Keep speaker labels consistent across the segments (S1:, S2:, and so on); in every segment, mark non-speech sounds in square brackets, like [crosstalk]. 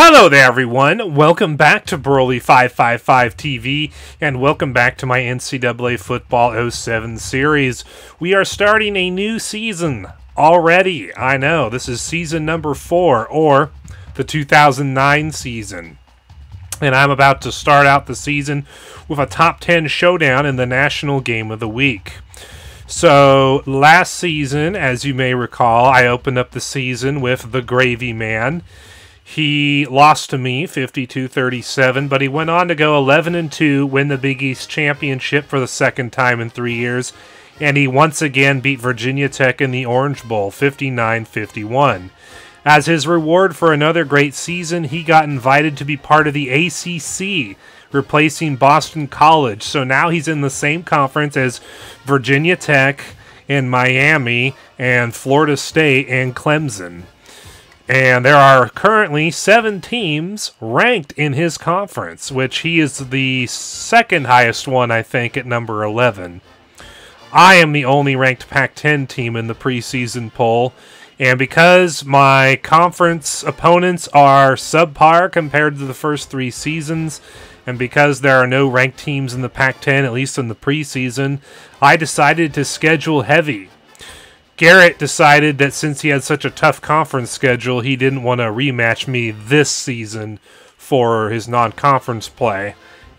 S1: Hello there, everyone. Welcome back to Broly 555 TV, and welcome back to my NCAA Football 07 series. We are starting a new season already. I know, this is season number four, or the 2009 season. And I'm about to start out the season with a top 10 showdown in the National Game of the Week. So, last season, as you may recall, I opened up the season with the Gravy Man. He lost to me 52-37, but he went on to go 11 and 2, win the Big East Championship for the second time in 3 years, and he once again beat Virginia Tech in the Orange Bowl 59-51. As his reward for another great season, he got invited to be part of the ACC, replacing Boston College. So now he's in the same conference as Virginia Tech and Miami and Florida State and Clemson. And there are currently seven teams ranked in his conference, which he is the second highest one, I think, at number 11. I am the only ranked Pac 10 team in the preseason poll. And because my conference opponents are subpar compared to the first three seasons, and because there are no ranked teams in the Pac 10, at least in the preseason, I decided to schedule heavy. Garrett decided that since he had such a tough conference schedule, he didn't want to rematch me this season for his non conference play.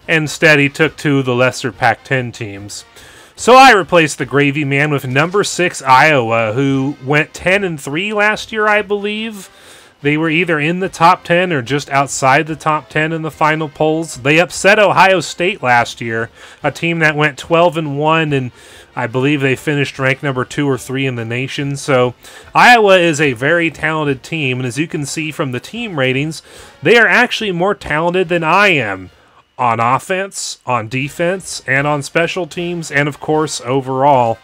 S1: Instead, he took two of the lesser Pac 10 teams. So I replaced the Gravy Man with number 6 Iowa, who went 10 and 3 last year, I believe. They were either in the top 10 or just outside the top 10 in the final polls. They upset Ohio State last year, a team that went 12 and 1 and I believe they finished ranked number two or three in the nation. So Iowa is a very talented team, and as you can see from the team ratings, they are actually more talented than I am on offense, on defense, and on special teams, and of course overall.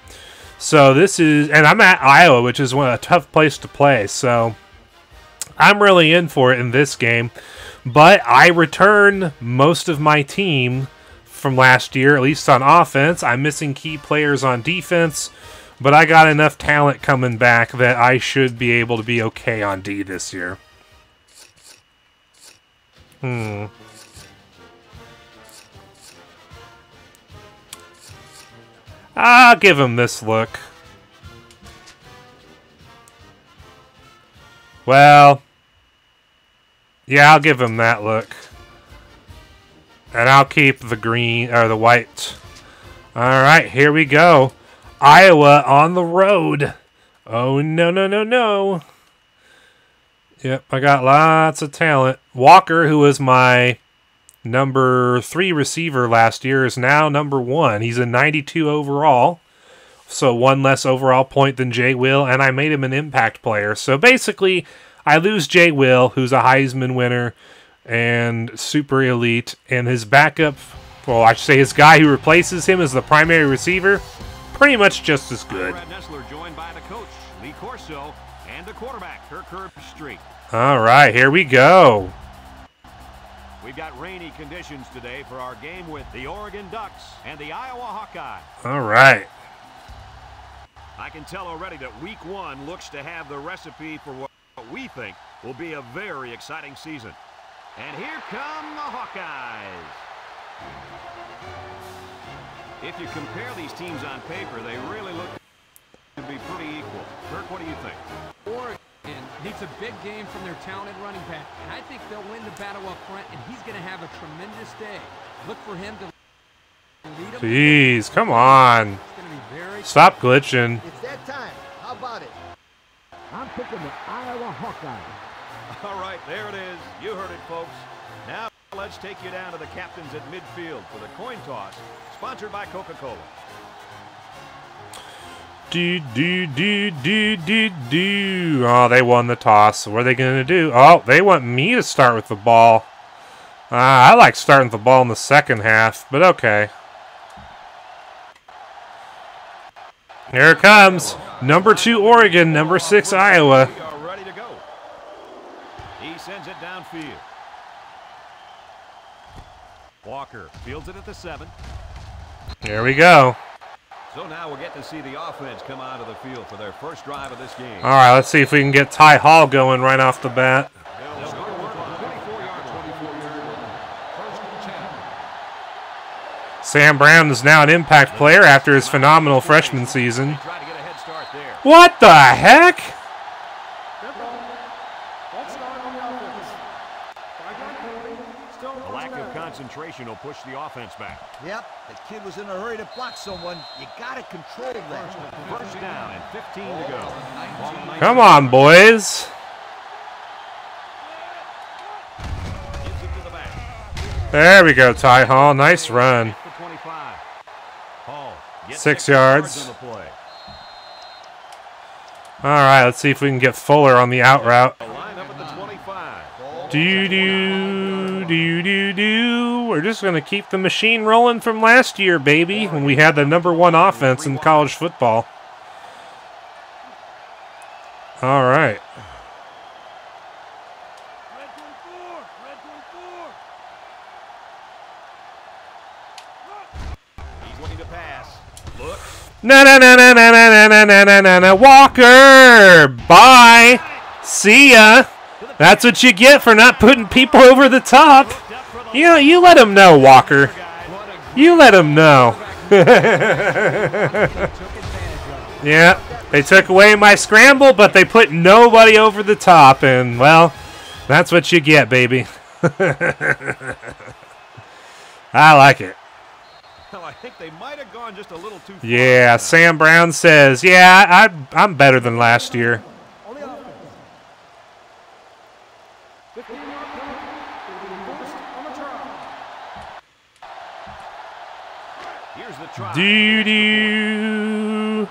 S1: So this is, and I'm at Iowa, which is one a tough place to play. So I'm really in for it in this game. But I return most of my team from last year, at least on offense. I'm missing key players on defense, but I got enough talent coming back that I should be able to be okay on D this year. Hmm. I'll give him this look. Well, yeah, I'll give him that look. And I'll keep the green, or the white. Alright, here we go. Iowa on the road. Oh, no, no, no, no. Yep, I got lots of talent. Walker, who was my number three receiver last year, is now number one. He's a 92 overall. So one less overall point than Jay Will, and I made him an impact player. So basically, I lose Jay Will, who's a Heisman winner and super elite. And his backup, well, I should say his guy who replaces him as the primary receiver, pretty much just as good. All right, here we go.
S2: We've got rainy conditions today for our game with the Oregon Ducks and the Iowa Hawkeye.
S1: All right.
S2: I can tell already that week one looks to have the recipe for what we think will be a very exciting season. And here come the Hawkeyes. If you compare these teams on paper, they really look to be pretty equal. Kirk, what do you think?
S3: Oregon needs a big game from their talented running back. I think they'll win the battle up front, and he's going to have a tremendous day. Look for him to lead them.
S1: Jeez, come on. Stop glitching.
S4: It's that time. How about it?
S5: I'm picking the Iowa Hawkeyes.
S2: All right, there it is. You heard it, folks. Now let's take you down to the captains at midfield for the coin toss, sponsored by Coca-Cola.
S1: Do, do, do, do, do, do. Oh, they won the toss. What are they going to do? Oh, they want me to start with the ball. Uh, I like starting the ball in the second half, but okay. Here it comes. Number two, Oregon. Number six, Iowa.
S2: Tucker fields it at the seven.
S1: Here we go.
S2: So now we'll get to see the offense come out of the field for their first drive of this game.
S1: All right, let's see if we can get Ty Hall going right off the bat. Sam Brown is now an impact player after his phenomenal freshman season. What the heck?
S2: Push the offense back.
S4: Yep, the kid was in a hurry to block someone. You gotta control that.
S2: First down and 15 to go.
S1: Come on, boys.
S2: Gives it to the back.
S1: There we go, Ty Hall. Nice run.
S2: At the 25. Hall gets
S1: Six yards.
S2: on the play.
S1: All right, let's see if we can get Fuller on the out route.
S2: A line up at the 25.
S1: Do do do do do. We're just gonna keep the machine rolling from last year, baby, when we had the number one offense in college football. All right.
S2: He's looking to pass. Look.
S1: Na na na na na na na na na na na Walker. Bye. See ya. That's what you get for not putting people over the top. You know, you let them know, Walker. You let them know. [laughs] yeah, they took away my scramble, but they put nobody over the top, and well, that's what you get, baby. [laughs] I like it.
S2: Well, I think they might have gone just a little too far.
S1: Yeah, Sam Brown says, "Yeah, I, I'm better than last year." Do do.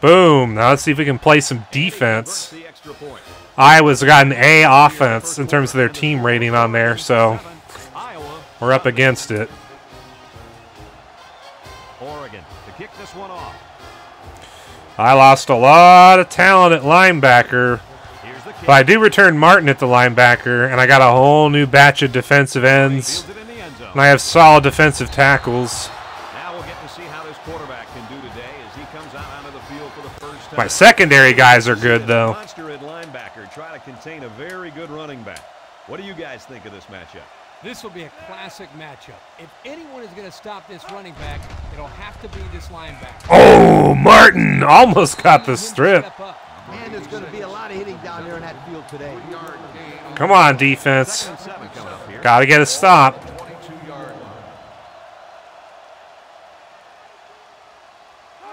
S1: Boom. Now let's see if we can play some defense.
S2: The extra point.
S1: Iowa's got an A offense in terms of their team rating on there, so we're up against it.
S2: Oregon to kick this one off.
S1: I lost a lot of talent at linebacker,
S2: Here's the kick.
S1: But I do return Martin at the linebacker, and I got a whole new batch of defensive ends,
S2: Fields it in the end zone.
S1: and I have solid defensive tackles.
S2: Now we'll get to see how this quarterback can do today as he comes out onto the field for the first time.
S1: My secondary guys are good, though.
S2: Monster at linebacker try to contain a very good running back. What do you guys think of this matchup?
S3: This will be a classic matchup. If anyone is going to stop this running back, it'll have to be this linebacker.
S1: Oh, Martin almost got the
S3: Him to
S1: strip.
S3: Step up.
S4: Man, there's gonna be a lot of hitting down there in that field today.
S1: Come on, defense.
S2: Second and seven coming up here.
S1: Got to get a stop.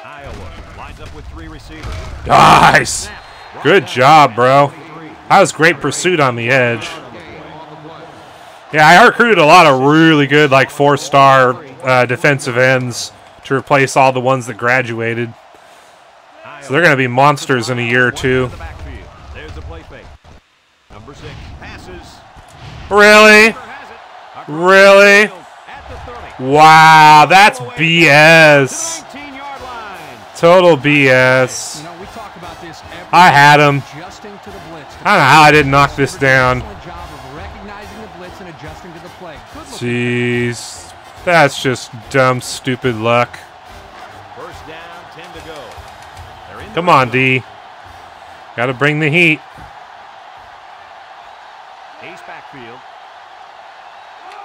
S2: Iowa lines up with three receivers.
S1: Nice. Good job, bro. That was great pursuit on the edge. Yeah, I recruited a lot of really good, like four-star uh, defensive ends to replace all the ones that graduated. They're going to be monsters in a year or two. Really? Really? Wow, that's BS. Total BS. I had him. I don't know how I didn't knock this down. Jeez. That's just dumb, stupid luck. Come on. D. Got to bring the heat.
S2: Ace backfield.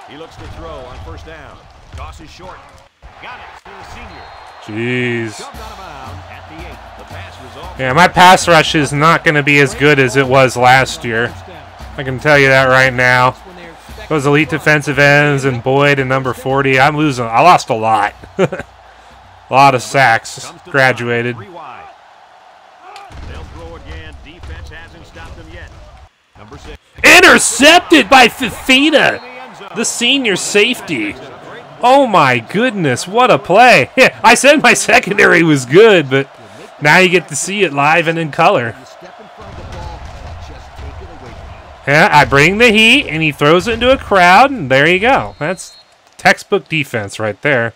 S2: He looks to throw on first down. Toss is short. Got it to the senior.
S1: Jeez.
S2: Shoved out of bounds at the eight. The pass resolved.
S1: Yeah, my pass rush is not going to be as good as it was last year. I can tell you that right now.
S3: When they're expecting
S1: Those elite defensive ends and Boyd and number 40, I'm losing. I lost a lot. a [laughs] lot of sacks.
S2: Comes to the
S1: Graduated.
S2: line, three wide. They'll throw again. Defense hasn't stopped them yet. Number six.
S1: Intercepted by
S2: In
S1: Fafita,
S2: the
S1: senior safety. Oh my goodness, what a play. [laughs] I said my secondary was good, but now you get to see it live and in color. Yeah, I bring the heat, and he throws it into a crowd, and there you go. That's textbook defense right there.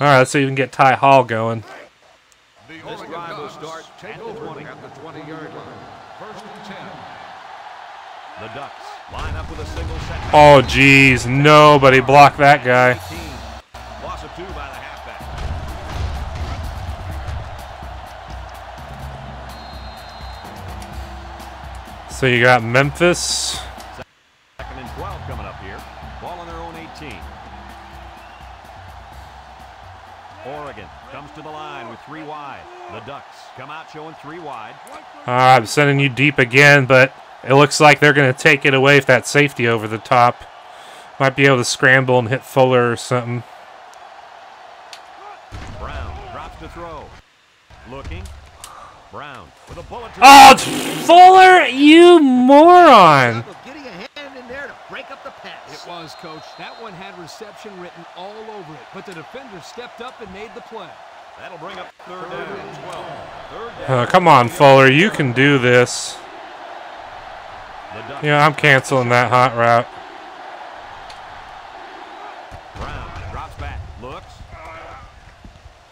S1: All right, let's see if we can get Ty Hall going.
S2: This drive will start at the 20. The Ducks line up with a single set.
S1: Oh, geez, nobody blocked that guy.
S2: 18. Loss of two by the halfback.
S1: So you got Memphis.
S2: Second and 12 coming up here. Ball on their own 18. Oregon comes to the line with three wide. The Ducks come out showing three wide.
S1: Uh, I'm sending you deep again, but it looks like they're going to take it away if that safety over the top. Might be able to scramble and hit Fuller or something.
S2: Brown drops to throw. Looking. Brown with a bullet to
S1: Oh, it's Fuller, you moron!
S4: Getting a hand in there to break up the pass.
S3: It was, Coach. That one had reception written all over it, but the defender stepped up and made the play.
S2: That'll bring up third down and 12. Third down.
S1: Uh, come on, Fuller, you can do this.
S2: The Ducks.
S1: Yeah, I'm canceling that hot route.
S2: Brown drops back. Looks.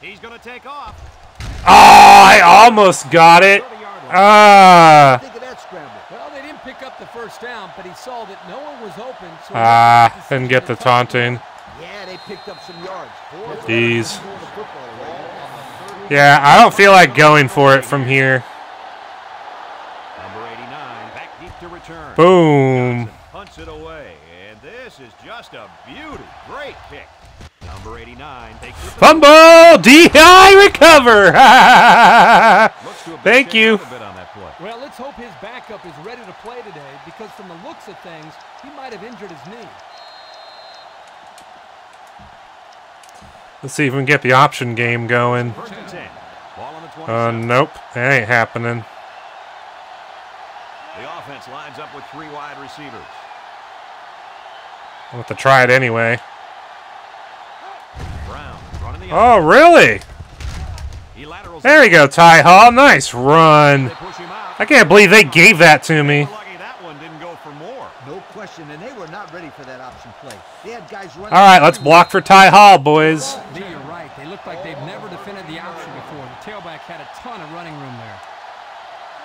S2: He's going to take off.
S1: Oh, I almost got it. Ah,
S4: Think of that scramble.
S3: Well, they didn't pick up the first down, but he saw that no one was open. So
S1: ah,
S3: made the
S1: didn't get the
S3: decision to touch
S1: taunting.
S4: Yeah, they picked up some yards. Four
S1: Jeez.
S4: throwing the football away.
S1: Yeah, I don't feel like going for it from here. Boom.
S2: Johnson punts it away, and this is just a beauty. Great kick. Number 89 takes it.
S1: Fumble! DI recover! [laughs]
S2: Looks to have been
S1: Thank you.
S2: up a bit on that play.
S3: Well, let's hope his backup is ready to play today because from the looks of things, he might have injured his knee.
S1: Let's see if we can get the option game going.
S2: First and 10. Ball on the 27.
S1: Uh, nope, that ain't happening.
S2: The offense lines up with three wide receivers.
S1: I'll have to try it anyway.
S2: Brown running the
S1: Oh, really?
S2: He
S1: There you go, Ty Hall. Nice run.
S2: They push him out.
S1: I can't believe they gave that to me.
S2: We're lucky that one didn't go for more.
S4: No question, and they were not ready for that option play. They had guys running.
S1: All right, let's block for Ty Hall, boys.
S3: Lee, you're right. They look like they've never defended the option before. The tailback had a ton of running room there.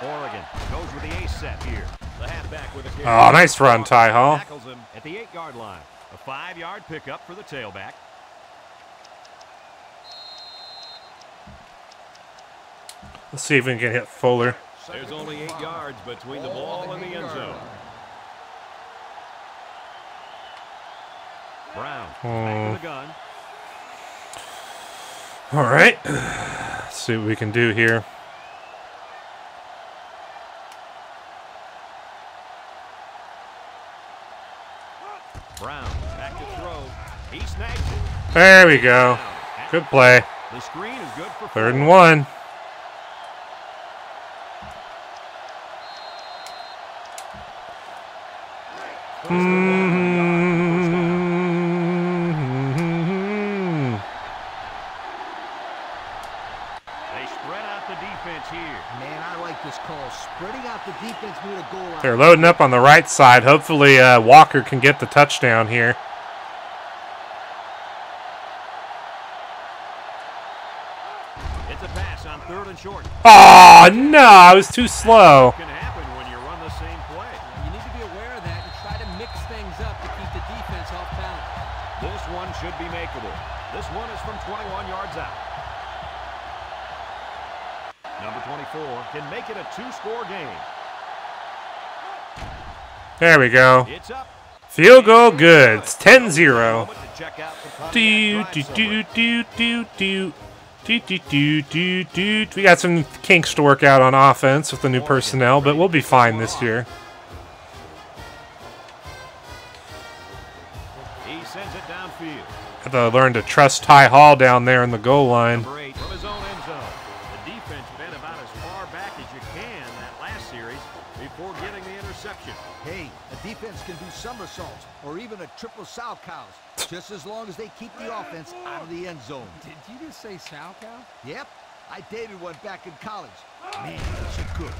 S2: Oregon goes with the ace set here. The halfback with a carry.
S1: Oh, nice run, Ty Hall.
S2: Tackles him at the eight-yard line. A five-yard pickup for the tailback.
S1: Let's see if we can get hit Fuller.
S2: There's only eight yards between the ball and the end zone. Brown back
S1: Hmm.
S2: to the gun.
S1: All right. Let's see what we can do here.
S2: Brown back to throw. He snags it.
S1: There we go. Good play.
S2: The screen is good for
S1: Third and one. Mm-hmm. They're loading up on the right side. Hopefully, uh, Walker can get the touchdown here.
S2: It's a pass on third and short.
S1: Oh, no, I was too slow. There we go. Field goal good. It's 10-0. We got some kinks to work out on offense with the new personnel, but we'll be fine this year. Have to learn to trust Ty Hall down there in the goal line.
S4: Or even a triple sow cows, just as long as they keep the offense out of the end zone.
S3: Did you just say sow cow?
S4: Yep, I dated one back in college. Man, she good.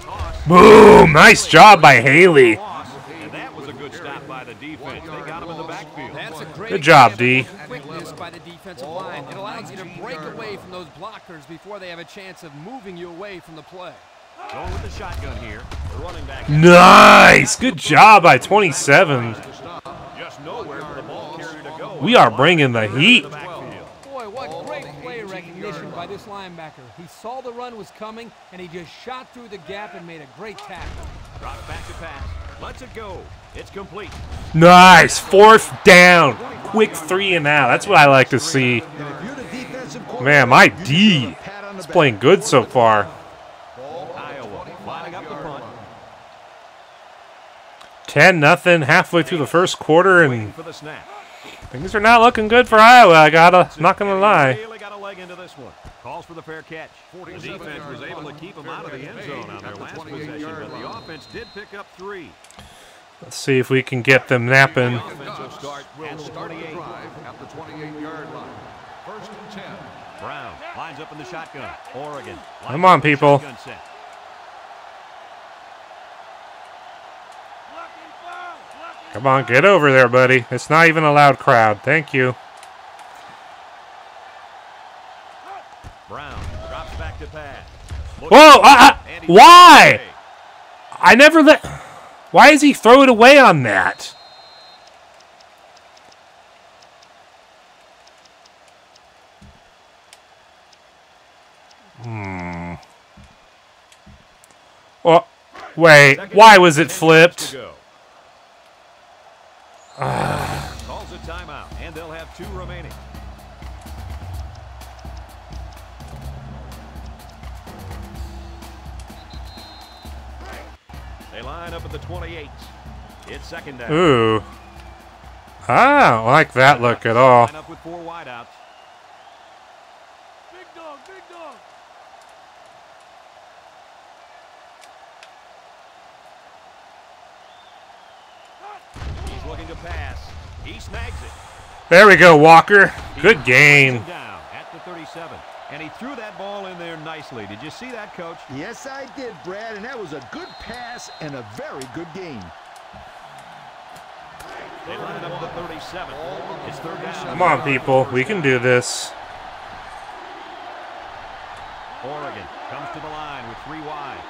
S2: Toss.
S1: Boom! Nice job by Haley.
S2: And that was a good stop by the defense. They got him in the backfield.
S3: That's a great
S1: Good job, D.
S3: Quickness by the defensive line. It allows you to break away from those blockers before they have a chance of moving you away from the play.
S2: Going with the shotgun here. The running back
S1: Nice! Good job by 27.
S2: just nowhere for the ball carrier to go.
S1: We are bringing the heat.
S3: Boy, what great play recognition by this linebacker. He saw the run was coming, and he just shot through the gap and made a great tackle.
S2: Drops back to pass. Lets it go. It's complete.
S1: Nice. Fourth down. Quick three and out. That's what I like to see.
S4: And if you're the defensive
S1: Man, my D
S4: give him a pat on the
S1: is playing good so far.
S2: Iowa lining up the punt.
S1: 10 nothing halfway through the first quarter, and
S2: for the snap.
S1: Things are not looking good for Iowa. I gotta, not gonna lie.
S2: Really got a leg into this one. Calls for the fair catch. The defense was able to keep him out of the end zone on their last possession, but the offense did pick up three.
S1: Let's see if we can get them napping.
S2: The offense will start at the 28.
S6: at the 28-yard line. First and 10.
S2: Brown lines up in the shotgun. Oregon. lines
S1: Come on,
S2: up in the
S1: people.
S2: shotgun set.
S1: Come on, get over there, buddy. It's not even a loud crowd. Thank you.
S2: Brown drops back to pass.
S1: Whoa! I, I, why? I never let. Why does he throw it away on that? Hmm. Well, wait. Why was it
S2: 10 yards
S1: flipped?
S2: Calls a timeout, and they'll have two remaining. They line up at the 28. It's second down.
S1: Ooh. I don't like that look at all.
S2: Line up with four wideouts.
S3: Big dog, big dog.
S2: He's looking to pass. He snags it.
S1: There we go, Walker. Good game.
S2: Down at the 37. And he threw that ball in there nicely. Did you see that, Coach?
S4: Yes, I did, Brad, and that was a good pass and a very good game.
S2: They line up at the 37. It's third down.
S1: Come on, people. We can do this.
S2: Oregon comes to the line with three wide.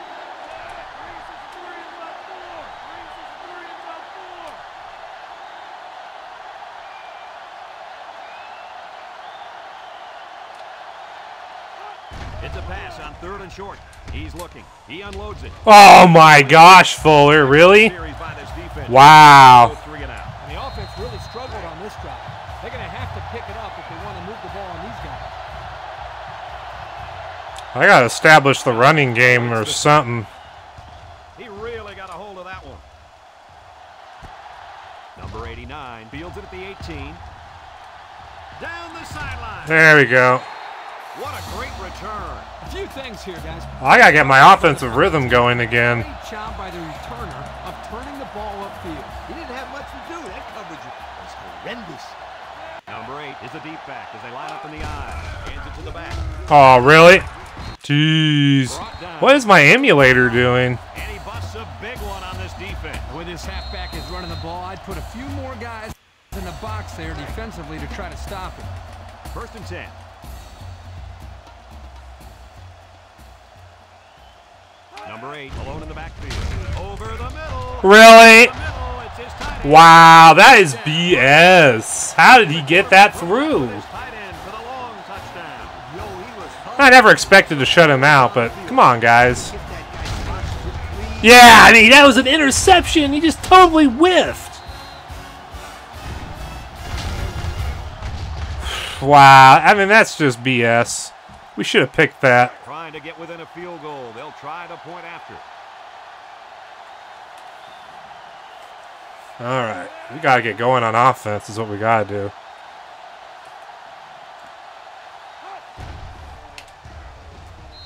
S2: It's a pass on third and short. He's looking. He unloads it.
S1: Oh my gosh, Fuller. Really?
S2: Series by this defense.
S1: Wow.
S2: Go Three and out.
S3: And the offense really struggled on this drive. They're going to have to pick it up if they want to move the ball on these guys.
S1: I gotta establish the running game or something.
S2: He really got a hold of that one. Number 89 fields it at the 18. Down the sideline.
S1: There we go.
S3: Things here, guys.
S1: I gotta get my offensive rhythm going again.
S3: Great job by the returner of turning the ball upfield.
S4: He didn't have much to do. That coverage was horrendous.
S2: Number 8 is the deep back as they line up in the I. Hands it to the back.
S1: Oh, really? Jeez. What is my emulator doing?
S2: And he busts a big one on this defense.
S3: With this halfback is running the ball, I'd put a few more guys in the box there defensively to try to stop it.
S2: First and 10. Number 8 alone in the backfield. Over the middle.
S1: Really?
S2: The middle. It's his tight end.
S1: Wow, that is BS. How did he get that through?
S2: His tight end for the long touchdown.
S4: Yo, he was
S1: I never expected to shut him out, but come on, guys.
S4: Get that guy touched it, please.
S1: Yeah, I mean, that was an interception. He just totally whiffed. [sighs] Wow, I mean, that's just BS. We should have picked that.
S2: Trying to get within a field goal. They'll try to point after.
S1: All right, we got to get going on offense, is what we got to do.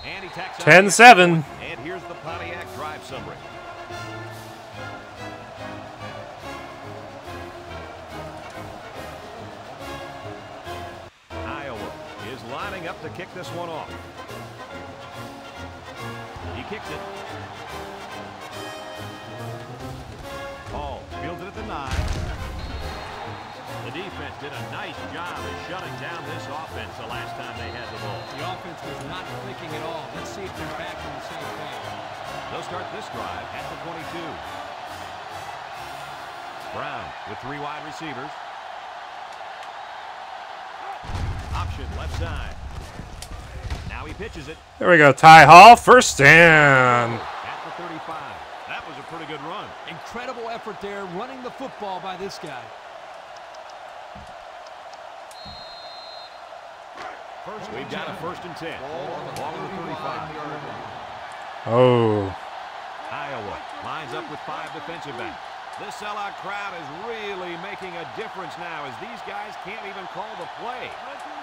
S2: And he tacks on
S1: 10
S2: the
S1: 7.
S2: And here's the Pontiac up to kick this one off. He kicks it. Hall fields it at the nine. The defense did a nice job of shutting down this offense the last time they had the ball.
S3: The offense was not clicking at all. Let's see if they're back in the same page.
S2: They'll start this drive at the 22. Brown with three wide receivers. Option left side. Now he pitches it
S1: There we go, Ty Hall, first down.
S2: at the 35. That was a pretty good run.
S3: Incredible effort there running the football by this guy.
S2: First We've got a first and 10. Ball on the 35.
S1: Oh.
S2: Iowa lines up with five defensive backs. This sellout crowd is really making a difference now as these guys can't even call the play. Hall gets the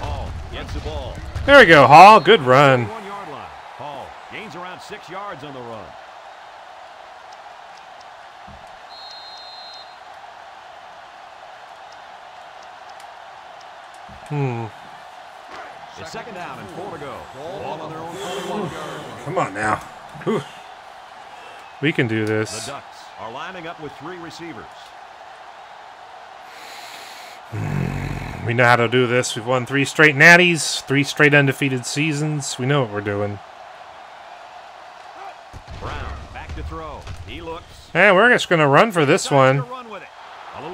S2: ball.
S1: There we go, Hall. Good run.
S2: One yard line. Hall gains around six yards on the run.
S1: Hmm.
S2: It's second down and four to go. Ball on their own 41.
S1: Come on now. Whew. We can do this. The.
S2: Ducks are lining up with three receivers.
S1: We know how to do this. We've won three straight natties, three straight undefeated seasons. We know what we're doing.
S2: Brown back to throw. He looks.
S1: And we're just going to run for this one.
S2: run.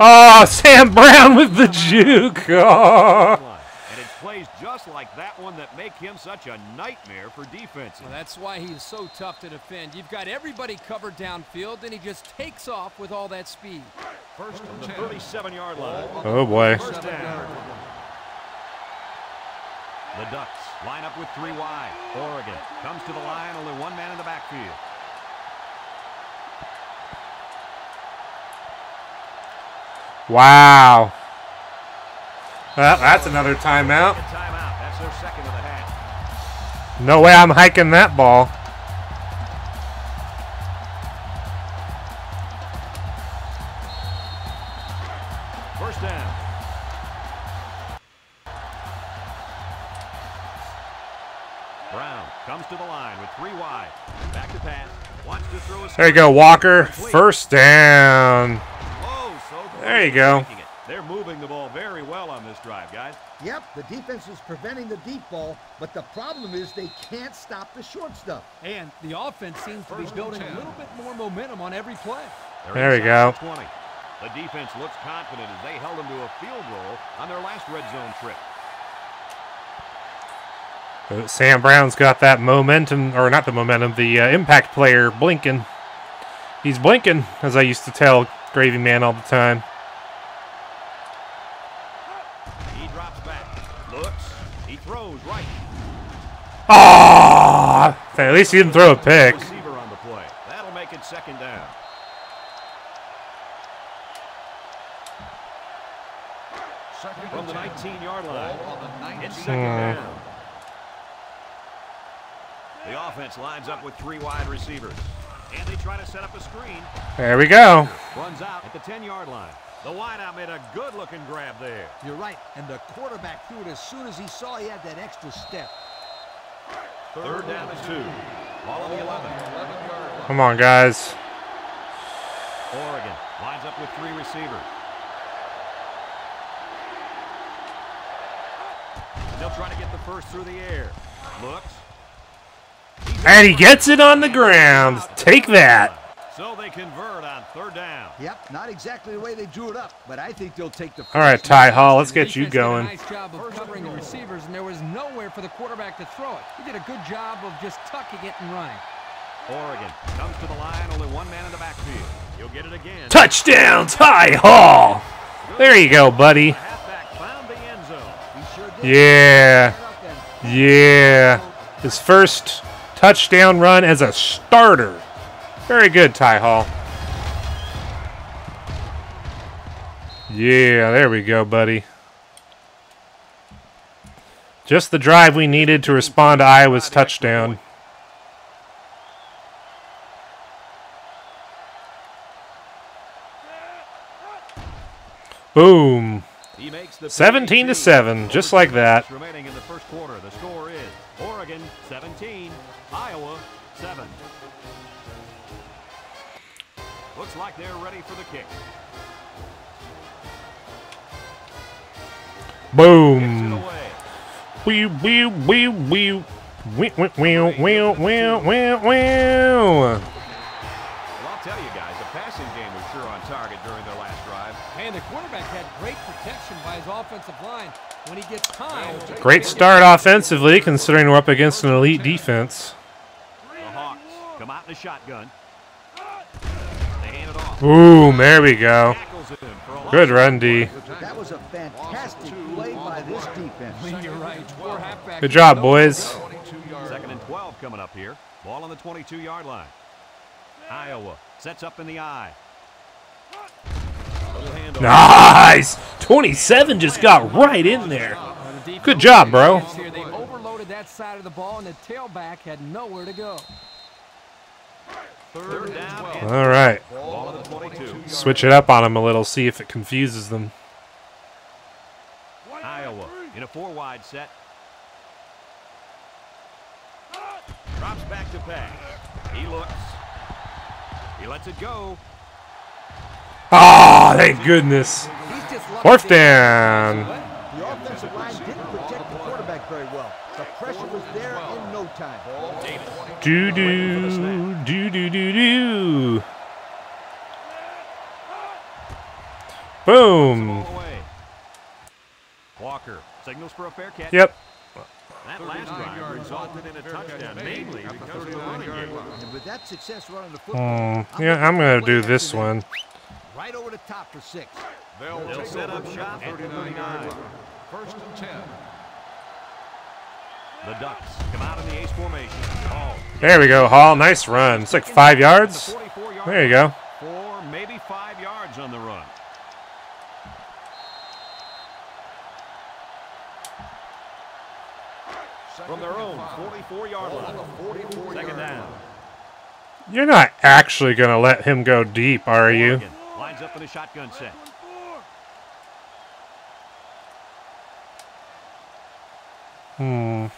S1: Oh, [laughs] Sam Brown with the juke. Oh.
S2: line. And it's plays just like that one that make him such a nightmare for defenses.
S3: Well, that's why he's so tough to defend. You've got everybody covered downfield, and he just takes off with all that speed.
S2: First from the 37-yard line.
S1: Oh, boy.
S2: First down. The Ducks line up with three wide. Oregon comes to the line, only one man in the backfield.
S1: Wow. Well, that's another timeout. No way I'm hiking that ball.
S2: First down. Brown comes to the line with three wide. Back to pass. Wants to throw a
S1: There you go, Walker. First down.
S2: Oh, so
S1: There you go.
S2: They're moving the ball very well on this drive, guys.
S4: Yep, the defense is preventing the deep ball, but the problem is they can't stop the short stuff.
S3: And the offense seems to be building a little bit more momentum on every play.
S2: They're
S1: There we go.
S2: 20. The defense looks confident as they held them to a field goal on their last red zone trip.
S1: Uh, Sam Brown's got that momentum, or not the momentum, the uh, impact player blinking. He's blinking, as I used to tell Gravy Man all the time. Oh! At least he didn't throw a pick.
S2: Receiver on the play. That'll make it second down.
S6: Second
S2: From the 19-yard line.
S6: The 19.
S2: It's second hmm. down. The offense lines up with three wide receivers. And they try to set up a screen.
S1: There we go.
S2: Runs out at the 10-yard line. The wideout made a good-looking grab there.
S4: You're right, and the quarterback threw it as soon as he saw he had that extra step.
S2: Third down and two. Ball on the 11.
S1: Come on, guys.
S2: Oregon lines up with three receivers. They'll try to get the first through the air. Looks.
S1: And he gets it on the ground. Take that.
S2: So they convert on third down.
S4: Yep, not exactly the way they drew it up, but I think they'll take the
S1: All right. Ty Hall, let's get you
S3: defense did a
S1: going.
S3: nice job of covering the receivers, and there was nowhere for the quarterback to throw it. He did a good job of just tucking it and running.
S2: Oregon comes to the line, only one man in the backfield. He'll get it again.
S1: Touchdown, Ty Hall. There you go, buddy.
S2: The halfback found the end zone.
S4: He sure did.
S1: Yeah.
S4: Stand up and-
S1: Yeah. His first touchdown run as a starter. Very good, Ty Hall. Yeah, there we go, buddy. Just the drive we needed to respond to Iowa's touchdown. Boom.
S2: He makes the
S1: 17 to 7, just like that. Boom. Wee wee wee wee. Wee wee wee wee wee wee wee.
S2: Well, I'll tell you guys, the passing game was sure on target during their last drive.
S3: And the quarterback had great protection by his offensive line. When he gets time,
S1: Great start offensively, considering we're up against an elite defense.
S2: The Hawks come out in a shotgun. They hand it off.
S1: Boom, there we go.
S2: Tackles him for a
S1: Good run, D.
S4: That was a fantastic play by this defense.
S3: you're right. Four halfbacks.
S1: Good job, boys.
S2: Second and 12 coming up here. Ball on the 22-yard line. Iowa sets up in the I.
S1: Nice! 27 just got right in there. Good job, bro.
S3: They overloaded that side of the ball, and the tailback had nowhere to go.
S2: Third down and
S1: All right.
S2: ball on the 22.
S1: Switch it up on them a little, see if it confuses them.
S2: Iowa in a four-wide set. Drops back to pass. He looks. He lets it go.
S1: Ah, thank goodness.
S4: He's just lucky
S1: Fourth down.
S4: The offensive line didn't protect the quarterback very well. The pressure was there in no time.
S1: Do do do do do do. Boom.
S2: Ball. Walker signals for a fair catch.
S1: Yep.
S2: That last drive resulted in a touchdown, mainly because of the running game.
S4: And with that success running the football,
S1: Hmm. Yeah, I'm gonna do this one.
S4: right over the top for six.
S6: They'll,
S2: They'll set up
S6: from
S2: shop at the
S6: 39
S2: 39.
S6: First and 10.
S2: The Ducks come out in the ace formation. Ball
S1: There we go, Hall. Nice run. It's like five yards. There you go.
S2: Four, maybe five yards on the run. From their own 44-yard line. Second down.
S1: You're not actually gonna let him go deep, are you?
S2: Lines up in a shotgun set.
S1: Hmm.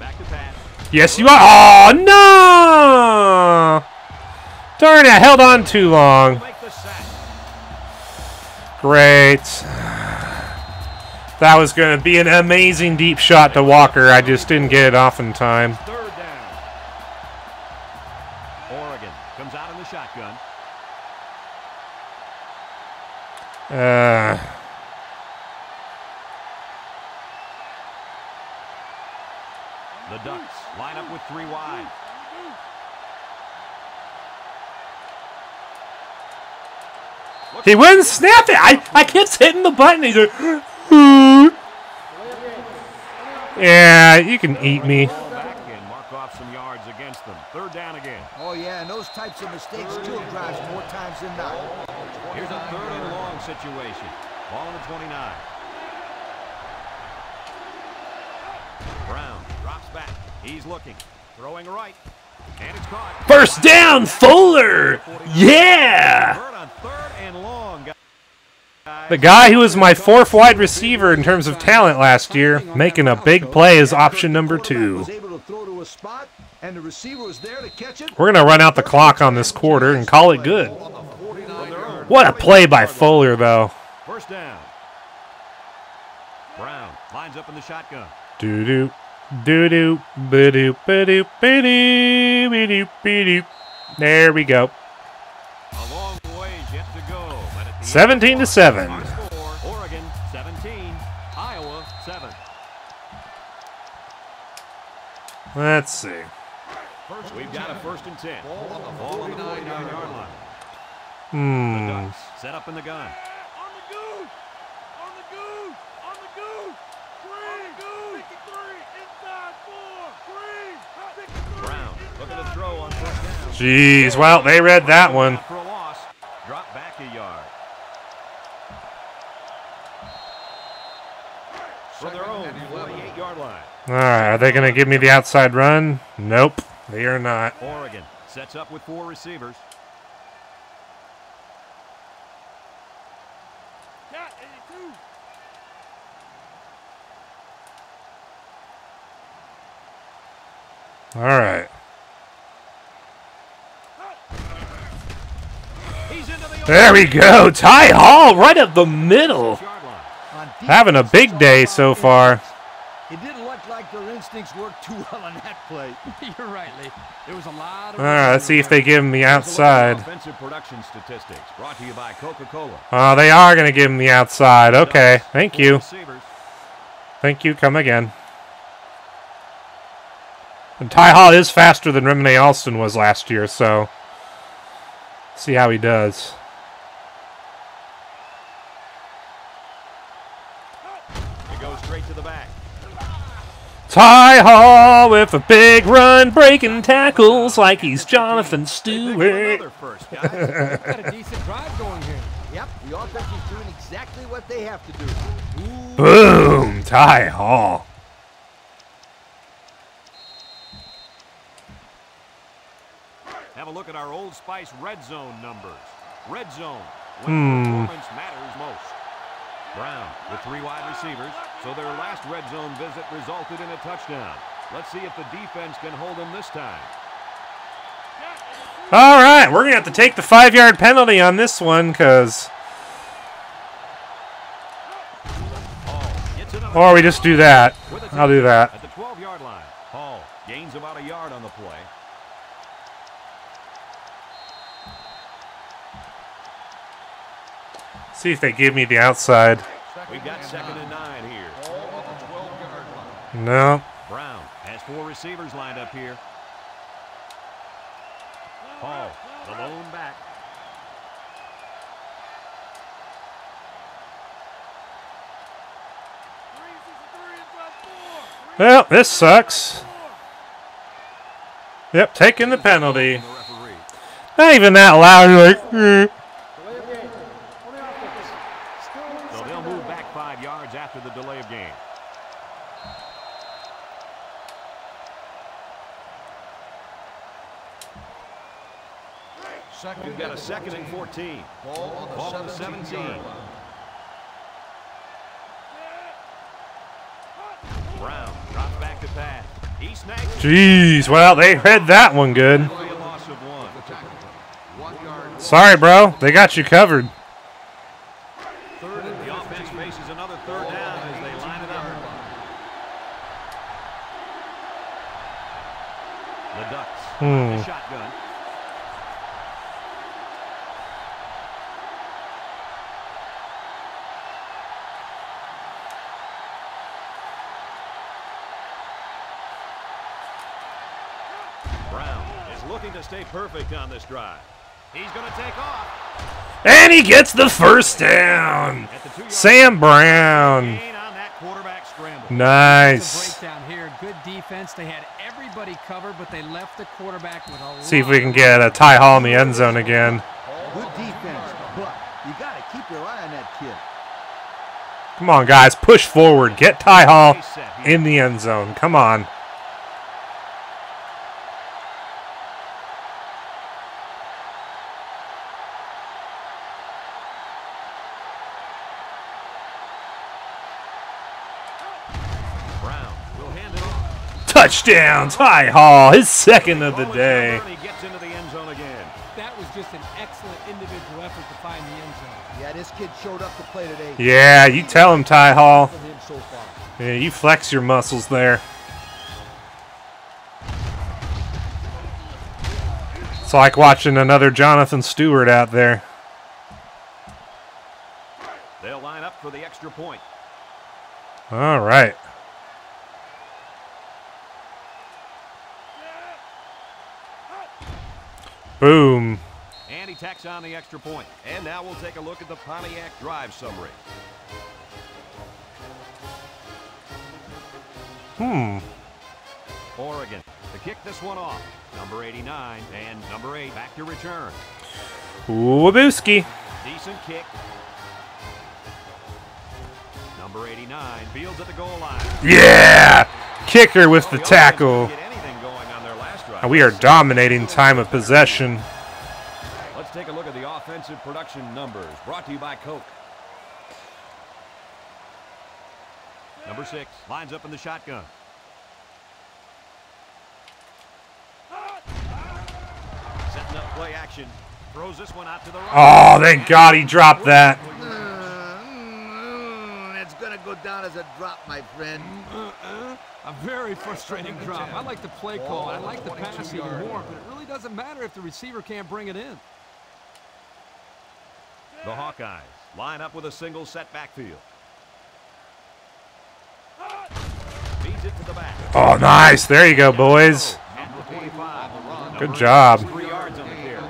S2: Back to pass.
S1: Yes, you are. Oh no! Darn it! I held on too long.
S2: Make the sack.
S1: Great. That was going to be an amazing deep shot to Walker. I just didn't get it off in time.
S2: Third down. Oregon comes out in the shotgun.
S1: Uh,
S2: The Ducks line up with three wide.
S1: He wouldn't snap it. I, I kept hitting the button. He's like, yeah, you can eat me.
S2: Ball back and mark off some yards against them. Third down again.
S4: Oh, yeah, and those types of mistakes kill drives more times than not.
S2: Here's a third and long situation. Ball on the 29. Brown drops back. He's looking. Throwing right. And it's caught.
S1: First down, Fuller. Yeah.
S2: Bird on third and long.
S1: The guy who was my fourth wide receiver in terms of talent last year, making a big play is option number two.
S4: Was able to throw to a spot, and the receiver was there to catch it.
S1: We're going to run out the clock on this quarter and call it good. What a play by Fuller, though.
S2: First down. Brown lines up in the shotgun.
S1: Doo doo. Doo doo ba doo ba doo ba doo ba doo. There we go. 17 to 7.
S2: Oregon 17, Iowa 7.
S1: Let's see.
S2: We've got a first and 10. Ball on the 49-yard line.
S1: Hmm.
S2: Ducks set up in the gun.
S7: On the goose! On the goose! On the goose! Green! Goose! 53! Inside four! Green! 53!
S2: Brown looking to throw on first down.
S1: Jeez. Well, they read that one.
S2: For a loss. Drop back a yard. From their own 48-yard line.
S1: All right. Are they going to give me the outside run? Nope. They are not.
S2: Oregon sets up with four receivers.
S1: All right.
S2: He's into the
S1: There we go. Ty Hall right up the middle.
S2: yard line.
S4: On defense,
S1: Having a big day so far.
S4: It didn't look like think their instincts worked too well on that play. [laughs]
S3: You're right, Lee. There was a lot of...
S1: All right, let's see if they give him the
S2: Here's a look at
S1: outside.
S2: Offensive production statistics brought to you by Coca-Cola.
S1: Oh, they are going to give him the outside. Okay, thank you. Thank you. Come again. And Ty Hall is faster than Remine Alston was last year, so see how he does. Ty Hall with a big run, breaking tackles like he's Jonathan
S2: They pick up
S1: Stewart.
S2: another first, guys.
S3: Got a decent drive going here.
S4: Yep, the offense is doing exactly what they have to do.
S1: Boom, Ty Hall.
S2: Have a look at our Old Spice red zone numbers. Red zone, when
S1: Hmm.
S2: performance matters most. Brown with three wide receivers, so their last red zone visit resulted in a touchdown. Let's see if the defense can hold them this time.
S1: All right, we're going to have to take the five yard penalty on this one because.
S2: Hall gets another
S1: Or oh, we just do that. I'll do that.
S2: At the 12-yard line, Hall gains about a yard on the play.
S1: See if they give me the outside.
S2: We've got second and nine here.
S6: Ball on the 12-yard line.
S1: No.
S2: Brown has four receivers lined up here. Hall, the lone back.
S7: Three, six, three, inside four. Three,
S1: Well, this sucks. Yep, taking the penalty. Not even that loud. You're like, "Eh."
S2: So they'll move back five yards after the delay of game.
S6: Second
S2: We've got a second and 14.
S6: Ball on the
S2: Ball on the
S6: 17
S2: 17. Brown drops back to pass. He snags.
S1: Jeez, well, they read that one good.
S2: Only a loss of one.
S6: The tackle. One yard.
S1: Sorry, bro. They got you covered.
S2: Third and the offense faces another third down as they line it up. The Ducks.
S1: Hmm.
S2: The shotgun. Brown is looking to stay perfect on this drive. He's going to take off.
S1: And he gets the first down.
S2: The
S1: Sam Brown.
S2: on that quarterback
S1: Nice.
S3: breakdown here. Good defense. They had everybody covered, but they left the quarterback with a
S1: See if we can get a Ty Hall in the end zone again.
S4: good defense, but you got to keep your eye on that kid.
S1: Come on, guys. Push forward. Get Ty Hall in the end zone. Come on. Touchdown, Ty Hall. His second of the
S2: oh,
S1: day.
S2: covered, and He gets into the end zone again.
S3: That was just an excellent individual effort to find the end zone.
S4: Yeah, this kid showed up to play today.
S1: Yeah, you tell him, Ty Hall.
S4: From him so far.
S1: Yeah, you flex your muscles there. It's like watching another Jonathan Stewart out there.
S2: They'll line up for the extra point.
S1: All right. Boom.
S2: And he tacks on the extra point. And now we'll take a look at the Pontiac drive summary.
S1: Hmm.
S2: Oregon to kick this one off. Number 89 and number 8 back to return.
S1: Wabooski.
S2: Decent kick. Number 89 fields at the goal line.
S1: Yeah. Kicker with the tackle. And we are dominating time of possession.
S2: Let's take a look at the offensive production numbers brought to you by Coke. Number six lines up in the shotgun. Setting up play action. Throws this one out to the right.
S1: Oh, thank God he dropped that.
S4: Mm, mm, mm that That's gonna go down as a drop, my friend.
S3: Uh-uh. A very frustrating drop. I like the play call. I like the pass even more, but it really doesn't matter if the receiver can't bring it in.
S2: The Hawkeyes line up with a single set backfield. Feeds it to the back.
S1: Oh, nice. There you go, boys.
S2: At the 25.
S1: Good job.
S2: Three yards on the carry.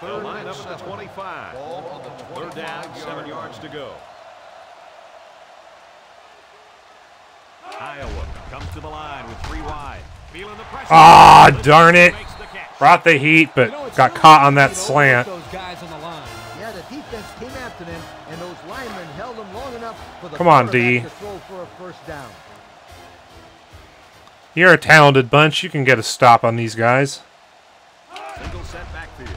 S2: They'll line up at the 25. Third down, seven yards to go. Iowa comes to the line with three wide. Feeling the.
S1: Ah, darn it.
S2: Makes the catch.
S1: Brought the heat, but
S3: You know,
S1: got caught on that slant.
S3: overlook Those guys on the line.
S4: Yeah, the defense came after them, and those linemen held them long enough for the
S1: Come on, D.
S4: for a first down.
S1: You're a talented bunch. You can get a stop on these guys.
S2: Single set backfield.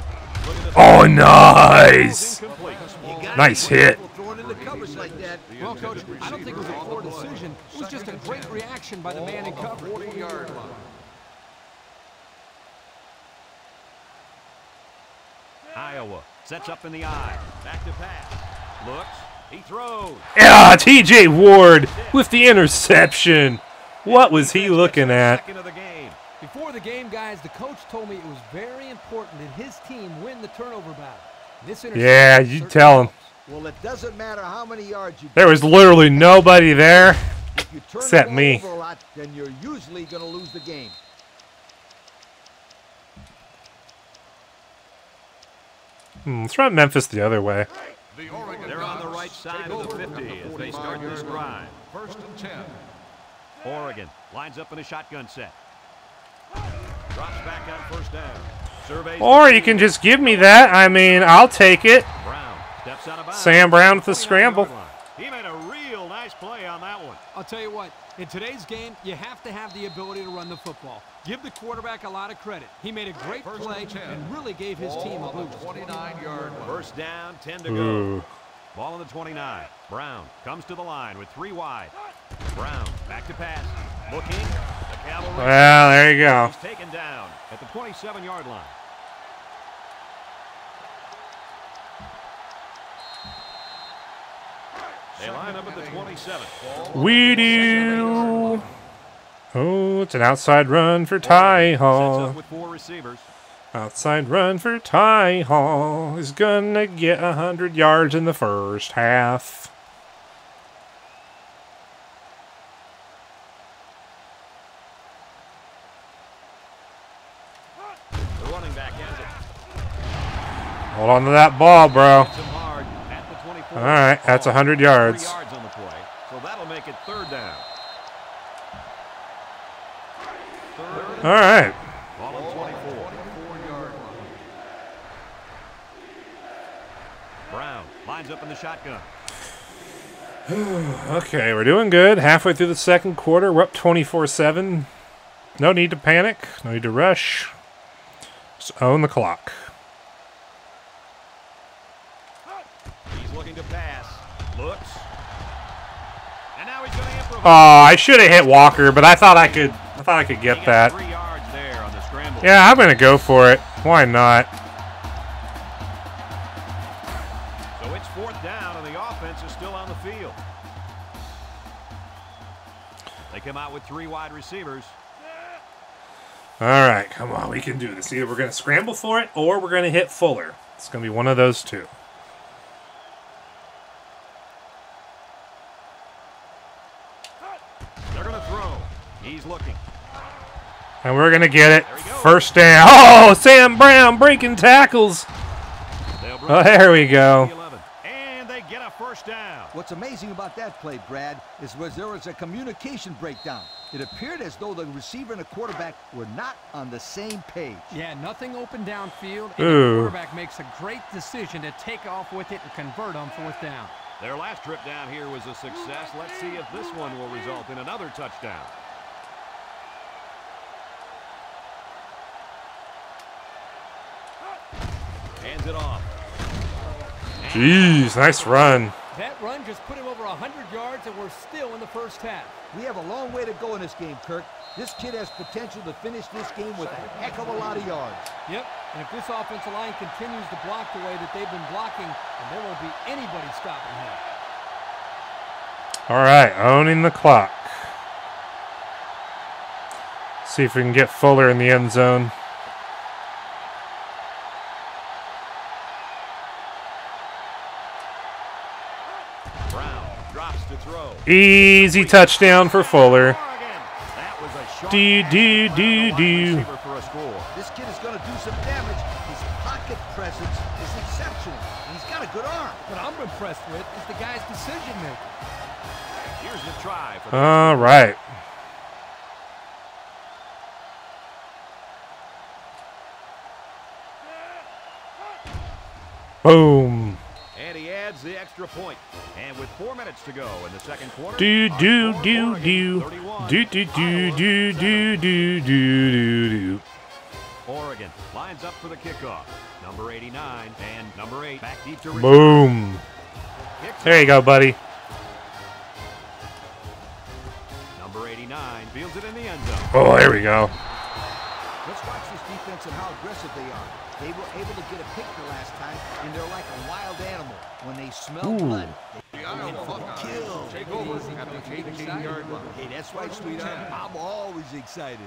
S2: Look at the
S1: Oh, nice.
S2: incomplete.
S4: You gotta
S1: Nice hit.
S4: careful Throwing in the coverage like that.
S3: Well, Coach, I don't think it was a poor decision. It was just a great reaction by the man in coverage.
S6: 40-yard line.
S2: Iowa sets up in the I. Back to pass. Looks. He throws.
S1: Ah, TJ Ward with the interception. What was he looking at?
S2: Second of the game.
S3: Before the game, guys, the coach told me it was very important that his team win the turnover battle. This
S1: Yeah, you tell him.
S4: Well, it doesn't matter how many yards you
S1: There was literally nobody there.
S4: If you turn
S1: except
S4: the ball
S1: me.
S4: over a lot, then you're usually going to lose the game.
S1: Hmm, let's run Memphis the other way.
S6: The Oregon
S2: They're on the right side of the 50 as they start this drive.
S6: First and 10.
S2: Oregon lines up in a shotgun set. Drops back on first down. Surveys
S1: Or you can just give me that. I mean, I'll take it.
S2: Brown steps out of.
S1: Sam Brown with the scramble.
S2: He made a real nice play on that one.
S3: I'll tell you what, in today's game, you have to have the ability to run the football. Give the quarterback a lot of credit. He made a great
S6: First
S3: play
S6: and
S3: really gave his team a boost.
S6: 29-yard.
S2: First down, 10 to go. Ball on the 29. Brown comes to the line with three wide. Brown back to pass. Looking. The cavalry.
S1: Well, there you go.
S2: He's taken down at the 27-yard line. They line up at the 27.
S1: We do. Oh, it's an outside run for Ty Hall.
S2: up with four receivers.
S1: Outside run for Ty Hall is gonna get a hundred yards in the first half.
S2: The running back has it.
S1: Hold on to that ball, bro.
S2: Hits him hard at the 24.
S1: All right, that's hundred yards.
S2: Yards on the play, so that'll make it third down. Third
S1: All right.
S2: ball on 24.
S6: 24-yard.
S2: Brown lines up in the shotgun. [sighs]
S1: Okay, we're doing good. Halfway through the second quarter, we're up 24 7. No need to panic, no need to rush. Just own the clock.
S2: He's looking to pass. Looks. And now he's going to improvise.
S1: Oh, I should have hit Walker, but I thought I could. I thought I could get that.
S2: Three yards there on the scramble.
S1: Yeah, I'm gonna go for it. Why not?
S2: So it's fourth down, and the offense is still on the field. They come out with three wide receivers.
S1: All right, come on, we can do this. Either we're gonna scramble for it, or we're gonna hit Fuller. It's gonna be one of those two.
S2: They're going to throw. He's looking.
S1: And we're gonna get it.
S2: There we go.
S1: First down. Oh, Sam Brown breaking tackles. Oh, there we go.
S2: And they get a first down.
S4: What's amazing about that play, Brad, is was there was a communication breakdown. It appeared as though the receiver and the quarterback were not on the same page.
S3: Yeah, nothing open downfield, and
S1: Ooh.
S3: the quarterback makes a great decision to take off with it and convert on fourth down.
S2: Their last trip down here was a success. Let's see if this one will result in another touchdown. Hands it off.
S1: Jeez, nice run.
S3: That run just put him over 100 yards, and we're still in the first half.
S4: We have a long way to go in this game, Kirk. This kid has potential to finish this game with a heck of a lot of yards.
S3: Yep, and if this offensive line continues to block the way that they've been blocking, then there won't be anybody stopping him.
S1: All right, owning the clock. See if we can get Fuller in the end zone.
S2: Brown drops to throw.
S1: Easy touchdown for Fuller.
S2: Oregon. That was a sharp
S1: Do, do, do, do.
S2: receiver for a score.
S4: This kid is going to do some damage. His pocket presence is exceptional. He's got a good arm.
S3: What I'm impressed with is the guy's decision making.
S2: Here's the try
S1: All right. Boom.
S2: And adds the extra point. And with four minutes to go in the second quarter,
S1: Do do do do do do do do do do do do do.
S2: Oregon lines up for the kickoff. Number 89 and number 8 back deep to.
S1: Boom. There you go, buddy.
S2: Number 89 fields it in the end zone.
S1: Oh, there we go.
S4: Let's watch defense and how aggressive they are. They were able to get a picture last time, and they're like a wild animal. When they smell
S1: Ooh.
S4: blood,
S6: The Iowa Hawkeyes
S4: kill.
S6: take over at the 18-yard line.
S4: Hey, that's right, sweetheart. I'm always excited.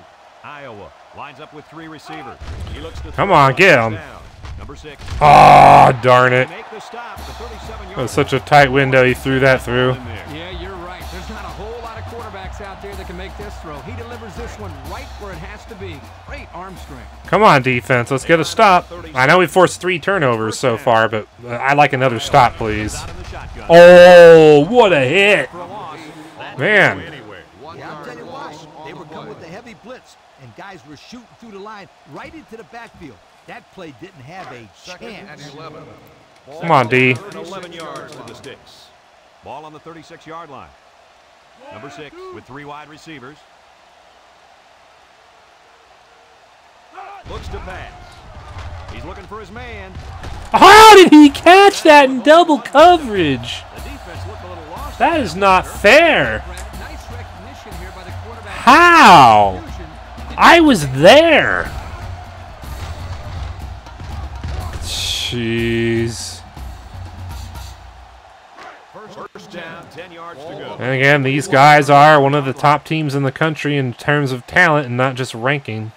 S2: Iowa lines up with three receivers. He looks to
S1: Come on,
S2: on
S1: get him.
S2: down. Number 6.
S1: Oh, darn
S2: They
S1: it.
S2: make the stop. The 37
S1: That was such a tight window. He threw that through.
S3: Yeah, you're right. There's not a whole lot of quarterbacks out there that can make this throw. He delivers this one right where it has to be. Great arm strength.
S1: Come on, defense. Let's get a stop. I know we forced three turnovers so far, but uh, I'd like another stop, please.
S2: Out in the shotgun.
S1: Oh, what a hit.
S2: For a loss. That
S1: Man.
S2: didn't go anywhere.
S6: One
S4: Yeah, I'll tell you why. They were coming with a heavy blitz, and guys were shooting through the line right into the backfield. That play didn't have a chance.
S1: Come on, D.
S2: Third and 11 yards to the sticks. Ball on the 36-yard line. Number 6 with three wide receivers. Looks to pass. He's looking for his man.
S1: How did he catch that in double coverage?
S2: The defense looked a little lost.
S1: That is not fair.
S3: Brad, nice recognition here by the quarterback.
S1: How? I was there. Jeez.
S2: First down, 10 yards to go.
S1: And again, these guys are one of the top teams in the country in terms of talent and not just ranking.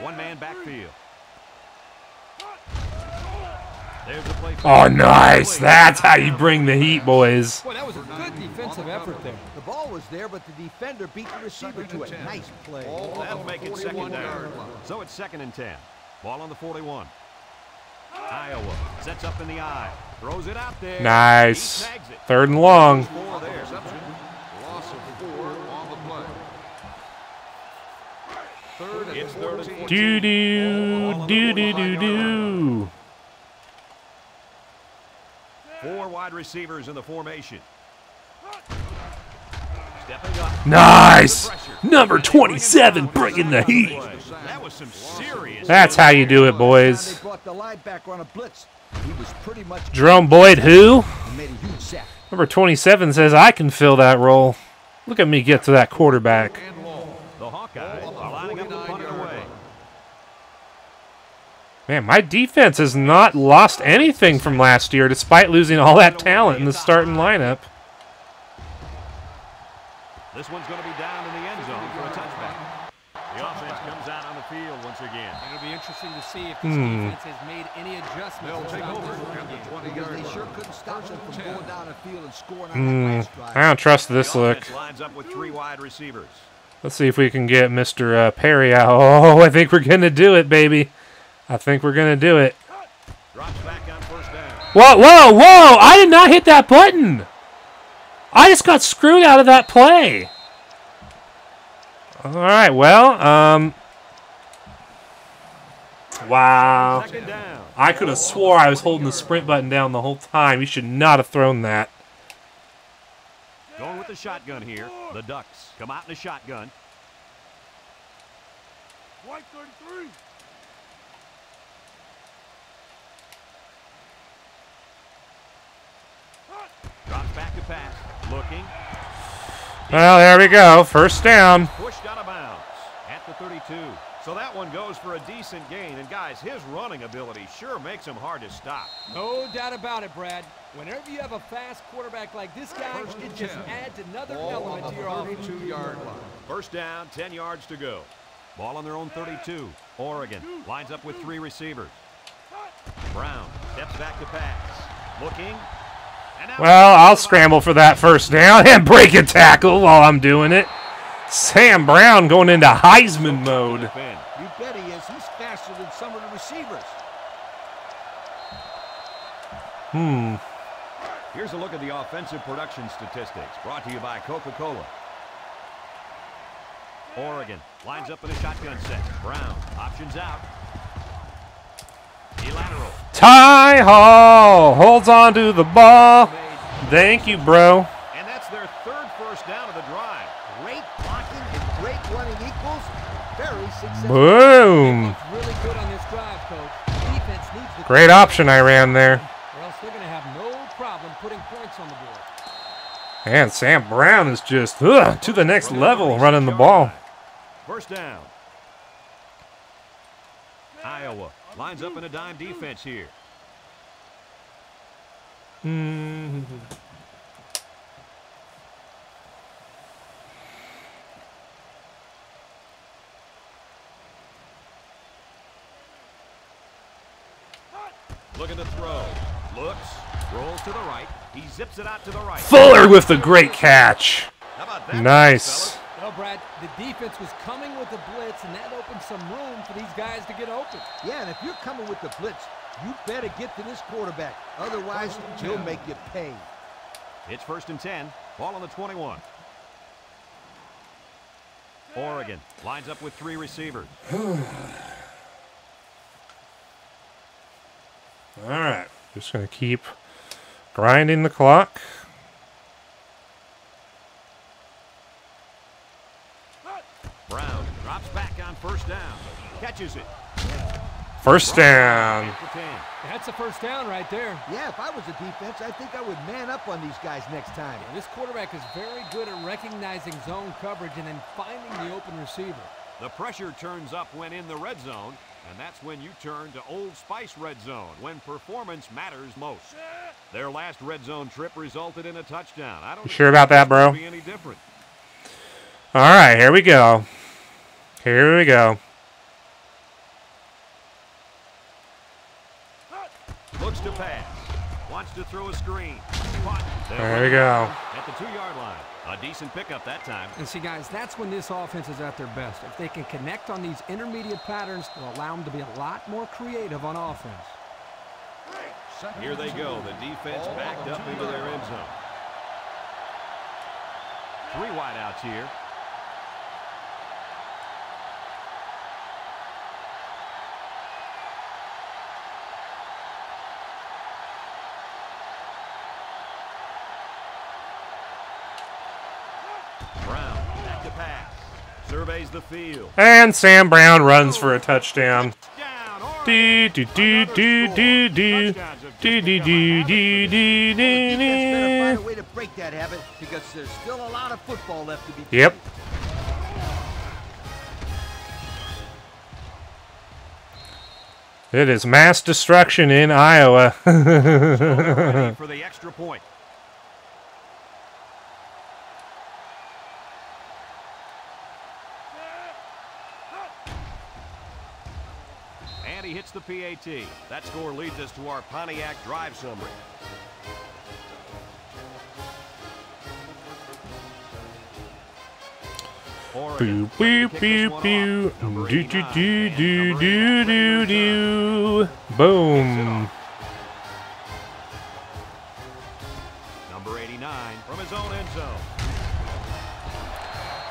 S2: One man backfield. There's the.
S1: Oh, nice. That's how you bring the heat, boys.
S3: Boy, that was a good defensive effort there.
S4: The ball was there, but the defender beat the receiver to it. Nice play.
S6: Ball
S2: That'll make it second down. So it's second and 10. Ball on the 41. Iowa sets up in the I. Throws it out there.
S1: Nice.
S2: He snags it.
S1: Third and long.
S2: Four there.
S6: Interception. Loss of four on the play. Third and
S2: It's third and
S6: 14.
S1: Do do do do do do.
S2: Four wide receivers in the formation.
S1: Nice. Number
S2: And they bring him
S1: 27
S2: the
S1: bringing the heat.
S2: play. That was some serious.
S1: That's how you do it, boys.
S4: brought the linebacker on a blitz. He was pretty much
S1: Jerome Boyd, who?
S4: and made a huge sack.
S1: Number 27 says I can fill that role. Look at me get to that quarterback.
S6: And long.
S2: The Hawkeyes are lining up to punt it
S6: 49-yard
S2: away.
S6: line.
S1: Man, my defense has not lost anything from last year despite losing all that talent in the starting lineup.
S2: This one's going to be down in the end zone for a touchback. The offense comes out on the field once again.
S3: It'll be interesting to see if this
S1: Hmm.
S3: defense has made any adjustments.
S6: They'll
S3: to
S6: take over
S3: this run
S6: at the
S3: game.
S6: 20-yard
S4: Because they sure couldn't stop them from going down the field and scoring on
S1: Hmm,
S4: last drive.
S1: I don't trust this
S2: the
S1: look.
S2: lines up with three wide receivers.
S1: Let's see if we can get Mr. Uh, Perry out. [laughs] Oh, I think we're going to do it, baby. I think we're going to do it.
S2: Drops back on first down.
S1: Whoa, whoa, whoa! I did not hit that button! I just got screwed out of that play. All right, well, um. Wow. I could have swore I was holding the sprint button down the whole time. You should not have thrown that.
S2: Going with the shotgun here. The Ducks come out in the shotgun.
S7: White 33.
S2: Drops back to pass. Looking.
S1: Well, there we go. First down.
S2: Pushed out of bounds at the 32. So So that one goes for a decent gain. And guys, his running ability sure makes him hard to stop.
S3: No doubt about it, Brad. Whenever you have a fast quarterback like this guy,
S6: First
S3: it just
S6: 10.
S3: adds another
S6: Ball
S3: element to your offense.
S6: 32-yard line.
S2: First down, 10 yards to go. Ball on their own 32. Oregon lines up with three receivers. Brown steps back to pass. Looking.
S1: Well, I'll scramble for that first down and break a tackle while I'm doing it. Sam Brown going into Heisman mode.
S4: You bet he is. He's faster than some of the receivers.
S1: Hmm.
S2: Here's a look at the offensive production statistics brought to you by Coca-Cola. Oregon lines up in a shotgun set. Brown options out. The lateral.
S1: Ty Hall holds on to the ball. Thank you, bro.
S2: And that's their third first down of the drive.
S4: Great blocking and great running equals very successful.
S1: Boom.
S3: Really good on this drive, Coach. Defense needs the
S1: Great option I ran there.
S3: or else they're going to have no problem putting points on the board.
S1: And Sam Brown is just ugh, to the next level running the ball.
S2: First down. Iowa lines up in a dime defense here.
S1: Mhm.
S2: Looking to throw. Looks. Rolls to the right. He zips it out to the right.
S1: Fuller with the great catch.
S2: How about that?
S1: Nice.
S2: fellas?
S3: Well, Brad, the defense was coming with the blitz, and that opened some room for these guys to get open.
S4: Yeah, and if you're coming with the blitz, you better get to this quarterback. Otherwise, he'll make you pay.
S2: It's first and 10. Ball on the 21. Oregon lines up with three receivers. [sighs]
S1: All right. Just going to keep grinding the clock.
S2: Brown drops back on first down. Catches it.
S1: First down.
S2: At the 10.
S3: That's a first down right there.
S4: Yeah, if I was a defense, I think I would man up on these guys next time.
S3: And this quarterback is very good at recognizing zone coverage and then finding the open receiver.
S2: The pressure turns up when in the red zone, and that's when you turn to Old Spice Red Zone, when performance matters most. Their last red zone trip resulted in a touchdown. I don't
S1: You sure about that, bro?
S2: expect it to Be any different.
S1: All right, here we go. Here we go.
S2: Looks to pass. Wants to throw a screen. Caught. They'll
S1: There
S2: run
S1: we go.
S2: At the two-yard line. A decent pickup that time.
S3: And see, guys, that's when this offense is at their best. If they can connect on these intermediate patterns, it'll allow them to be a lot more creative on offense.
S6: Second
S2: Here they go. The defense
S6: Ball
S2: backed up into their end zone. Three wideouts here. Brown back to pass. Surveys the field.
S1: And Sam Brown runs for a touchdown. Do do do do do do do do do do do do
S4: Defense better find a
S1: do.
S4: way to break that habit because there's still a lot of football left to be
S1: Yep. It is mass destruction in Iowa. [laughs]
S2: For the extra point. Hits the PAT. That score leads us to our Pontiac drive summary. Oregon
S1: Boo
S2: ready
S1: boo boo boo.
S2: Number
S1: Do do
S2: 89,
S1: do do do do
S2: ready to return.
S1: do. Boom.
S2: Number 89 from his own end zone.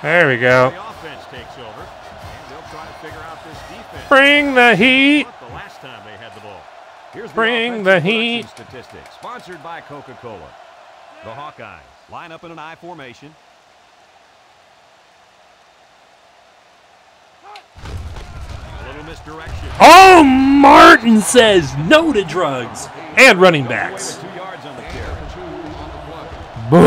S1: There we go.
S2: The offense takes over, and they'll try to figure out this defense.
S1: Bring the heat.
S2: What the last time they had the ball. Here's
S1: Bring
S2: the,
S1: the heat.
S2: Statistics sponsored by Coca-Cola. The Hawkeyes line up in an I formation. A little misdirection.
S1: Oh, Martin says no to drugs and running backs.
S2: with two yards on the carry.
S6: Two on the play.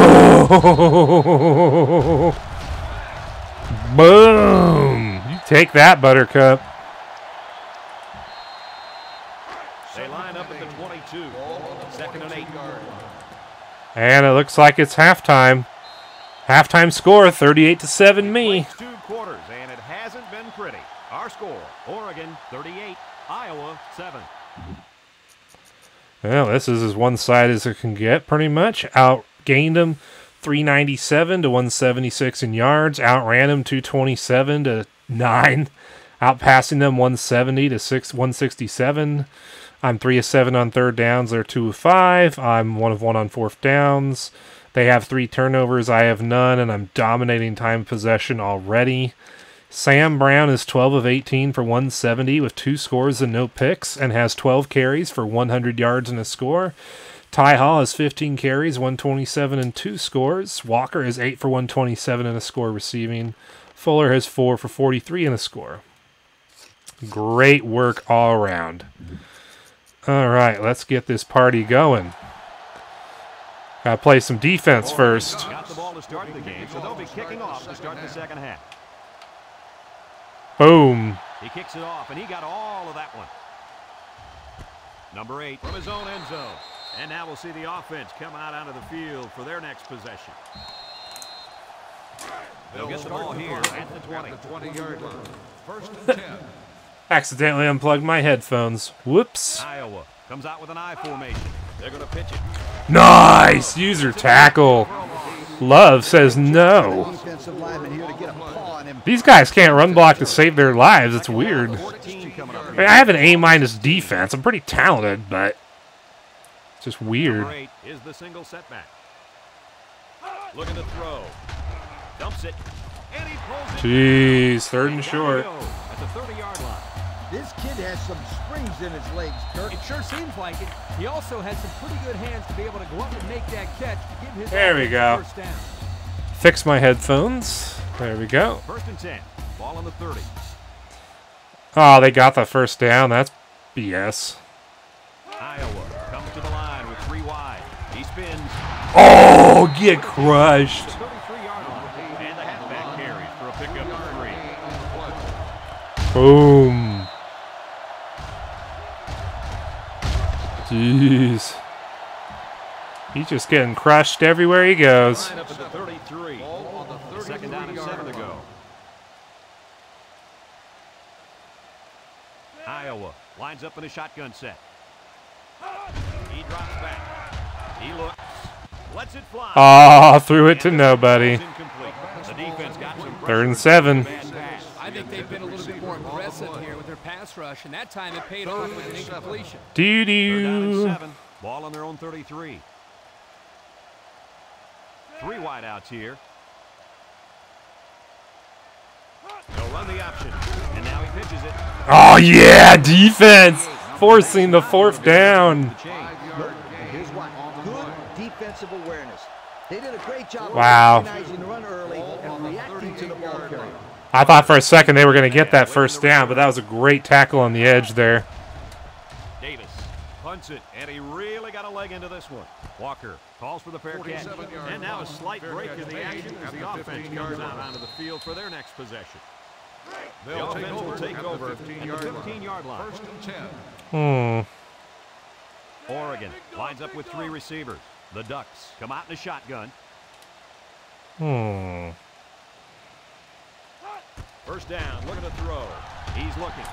S1: Boom. [laughs] Boom. You Take that, Buttercup.
S2: They line up at the 22. Second and eight.
S1: And it looks like it's halftime. Halftime score 38 to 7 me.
S2: Two quarters, and it hasn't been pretty. Our score, Oregon 38, Iowa 7.
S1: Well, this is as one side as it can get, pretty much. Outgained them 397 to 176 in yards. Outran them 227 to 9. Outpassing them 170 to 6 167. I'm 3 of 7 on third downs. They're 2 of 5. I'm 1 of 1 on fourth downs. They have 3 turnovers. I have none, and I'm dominating time possession already. Sam Brown is 12 of 18 for 170 with two scores and no picks and has 12 carries for 100 yards and a score. Ty Hall has 15 carries, 127 and two scores. Walker is 8 for 127 and a score receiving. Fuller has 4 for 43 and a score. Great work all around. All right, let's get this party going. Got to play some defense first.
S2: Got the ball to start the game, so they'll be kicking off to start the second half.
S1: Boom.
S2: He kicks it off, and he got all of that one. Number eight from his own end zone. And now we'll see the offense come out onto the field for their next possession. They'll get the ball here at the 20.
S6: At the 20-yard line. First and 10.
S1: Accidentally unplugged my headphones. Whoops.
S2: Iowa comes out with an I formation. They're going to pitch it.
S1: Nice user tackle. Love says no.
S4: Defensive lineman here to get a paw on him.
S1: These guys can't run block to save their lives. It's weird.
S2: 14 coming up.
S1: I, mean, I have an A minus defense. I'm pretty talented, but it's just weird.
S2: Is the single setback. Looking to throw. Dumps it. And he pulls it.
S1: Jeez, third and short.
S2: At the 30-yard line.
S4: This kid has some springs in his legs, Kirk.
S3: It sure seems like it. He also has some pretty good hands to be able to go up and make that catch to give his
S1: There we go.
S3: First down.
S1: Fix my headphones. There we go.
S2: First and 10. Ball on the 30.
S1: Oh, they got the first down. That's BS.
S2: Iowa comes to the line with three wide. He spins.
S1: Oh, get crushed.
S2: 33-yard
S1: Jeez. He's just getting crushed everywhere he goes.
S2: Line up at the 33. Down and seven to go. Iowa lines up in a shotgun set. He drops back. He looks. Lets it fly.
S1: Oh, threw it to nobody.
S2: it's incomplete. The defense got some
S1: Third and seven.
S2: Bad.
S3: I think they've been a little bit more aggressive here with their pass rush, and that time it paid off with an incompletion.
S1: Doo
S2: Third down and
S1: doo.
S2: seven. Ball on their own 33. Three wideouts here. They'll run the option. And now he pitches it.
S1: Oh, yeah, defense. Forcing the fourth down.
S2: The change.
S4: Look, and here's what. Good defensive awareness. They did a great job of
S1: Wow. I thought for a second they were going to get that first down, but that was a great tackle on the edge there.
S2: Davis punts it, and he really got a leg into this one. Walker calls for the fair catch. And now a slight break in the action as the
S6: the
S2: offense
S6: 15-yard
S2: comes out onto the field for their next possession. The
S6: They'll take
S2: offense will take over at the
S6: 15-yard line.
S2: 15-yard line.
S6: First and 10.
S1: Hmm.
S2: Oregon lines up with three receivers. The Ducks come out in a shotgun.
S1: Hmm.
S2: First down, looking to throw. He's looking.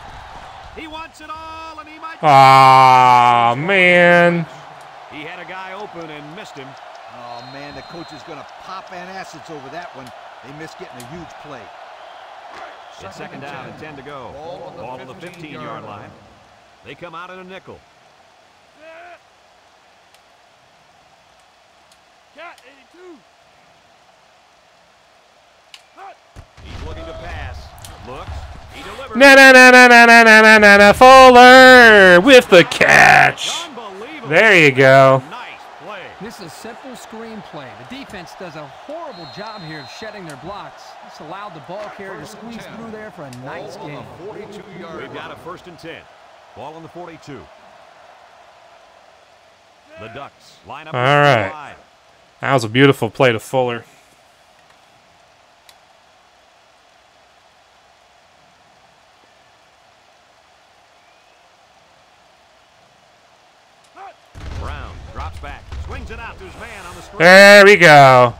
S2: He wants it all, and he might.
S1: Ah, man.
S2: He had a guy open and missed him.
S4: Oh, man, the coach is going to pop antacids over that one. They missed getting a huge play.
S2: It's second down and 10 to go.
S6: Ball on the
S2: Ball on the
S6: 15-yard
S2: 15-yard
S6: line.
S2: line. They come out in a nickel.
S7: Cat 82. Hut.
S2: He's looking to pass. Looks. He delivers.
S1: Na na na na na na na na na na Fuller with the catch. There you go.
S3: This is a simple screenplay. The defense does a horrible job here of shedding their blocks. This allowed the ball carrier to squeeze through there for a nice
S6: Ball
S3: game.
S6: 42-yard
S2: We've got a first and 10. Ball on the 42. The Ducks line up.
S1: All
S2: with three
S1: right.
S2: wide.
S1: That was a beautiful play to Fuller. There we go.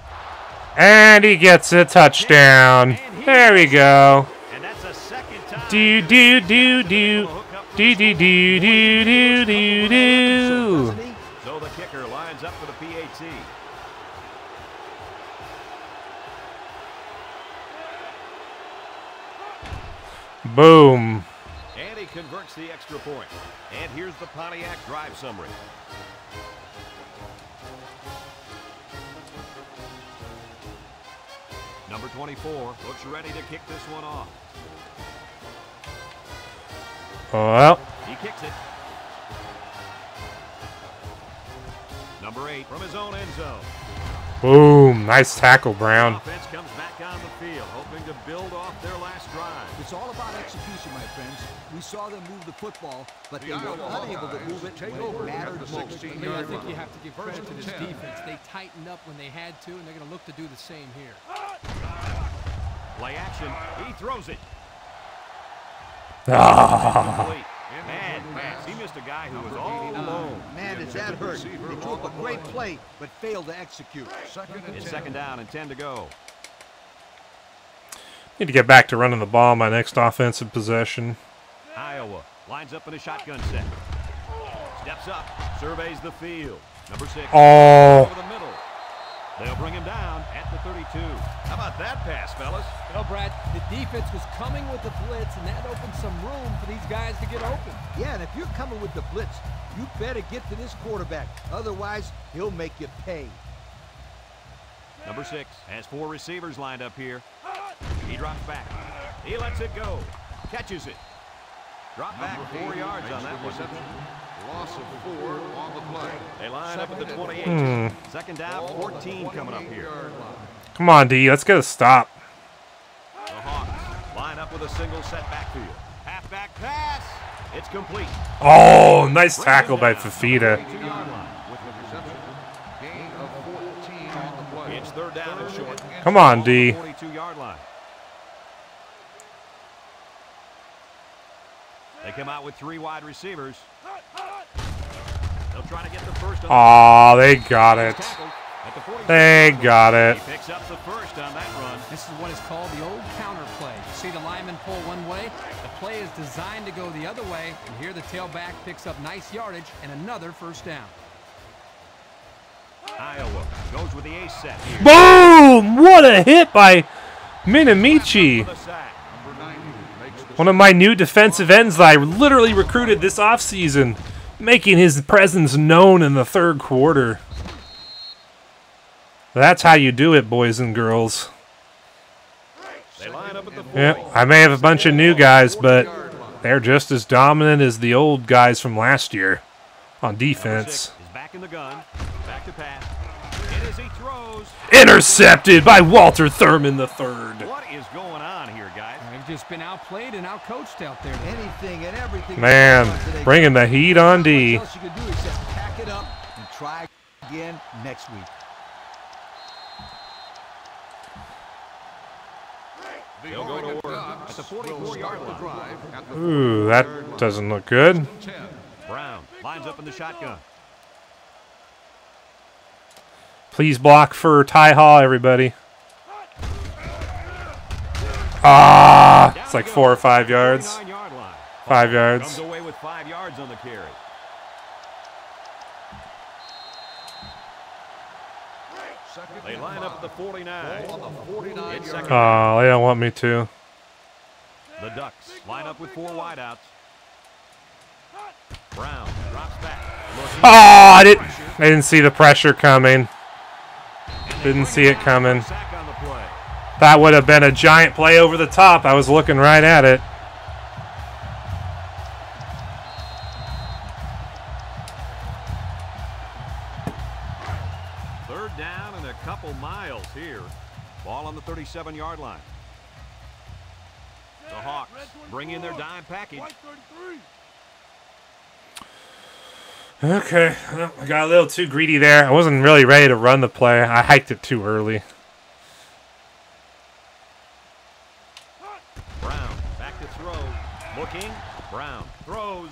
S1: And he gets a touchdown. There we go. Do do do do. Do do do do do do do.
S2: So the kicker lines up for the PAT.
S1: Boom.
S2: And he converts the extra point. And here's the Pontiac drive summary. 24 looks ready to kick this one off.
S1: Well,
S2: He kicks it. Number 8 from his own end zone.
S1: boom. Nice tackle, Brown.
S2: Offense comes back on the field, hoping to build off their last drive.
S4: It's all about execution, my friends. We saw them move the football, but they were unable to move it
S6: take
S4: when
S6: over
S4: it mattered most.
S3: I think you have to give credit to this defense. They tightened up when they had to, and they're going to look to do the same here.
S2: Play action. He throws it.
S1: Ah.
S2: Complete. Man, pass. He missed a guy who was all alone.
S4: Man, does that hurt. They drew up a great play, but failed to execute.
S6: Second and
S2: It's second down and 10 to go.
S1: Need to get back to running the ball my next offensive possession.
S2: Iowa lines up in a shotgun set. Steps up, surveys the field. Number six.
S1: Oh.
S2: Over the middle. They'll bring him down at the 32. How about that pass, fellas?
S3: Well, Brad, the defense was coming with the blitz, and that opened some room for these guys to get open.
S4: Yeah, and if you're coming with the blitz, you better get to this quarterback. Otherwise, he'll make you pay.
S2: Number six has four receivers lined up here. He drops back. He lets it go. Catches it. Drop back four yards on that one.
S6: Reception. Loss of four on the play.
S2: They line up at the 28.
S1: Hmm.
S2: Second down,
S6: Ball on the
S2: 14 coming up here.
S1: Come on, D. Let's get a stop.
S2: The Hawks line up with a single set backfield. Halfback pass. It's complete.
S1: Oh, nice tackle by Fafita.
S2: 22-yard line.
S6: With the reception. Gain of 14 on the.
S2: It's third down and short.
S1: Come on, D.
S2: 42-yard line. They come out with three wide receivers. They'll try to get the first on
S1: Aw, they got it.
S2: tackle at the 46.
S1: They got it.
S2: He picks up the first on that run.
S3: This is what is called the old counter play. You see the lineman pull one way, the play is designed to go the other way, and here the tailback picks up nice yardage and another first down.
S2: Iowa goes with the ace set here.
S1: Boom! What a hit by Minamichi.
S2: For the sack.
S6: Number 90 makes the
S1: One of my new defensive ends that I literally recruited this offseason, making his presence known in the third quarter. That's how you do it, boys and girls.
S2: They line up at the 40.
S1: Yeah, I may have a bunch of new guys, but they're just as dominant as the old guys from last year on defense.
S2: is back in the gun. Back to pass. And as he throws,
S1: Intercepted by Walter Thurmond the third.
S2: what is going on here, guys?
S3: They've just been outplayed and outcoached out there.
S4: Anything and everything.
S1: Man,
S4: going on today.
S1: bringing the heat on D.
S4: Else you can do except pack it up and try again next week.
S2: They'll go to work at the 44-yard
S6: start the
S2: line.
S6: drive
S1: Ooh, that doesn't look good.
S2: Brown lines up in the shotgun.
S1: Please block for Ty Hall, everybody. Ah, it's like four or five yards.
S2: 49-yard line.
S1: Five
S2: Comes
S1: yards.
S2: away with five yards on the carry. They line up at the 49.
S6: Ball on the 49
S2: It's
S6: yard
S2: second.
S1: Oh, they don't want me to.
S2: The Ducks line up with four wideouts. Brown drops back.
S1: Oh, I didn't. I didn't see the pressure coming. Didn't see it coming.
S2: Sack on the play.
S1: That would have been a giant play over the top. I was looking right at it.
S2: Third down and a couple miles here. Ball on the 37-yard line. The Hawks bring in their dime package.
S1: Okay, well, I got a little too greedy there. I wasn't really ready to run the play. I hiked it too early.
S2: Brown back to throw. Looking. Brown throws.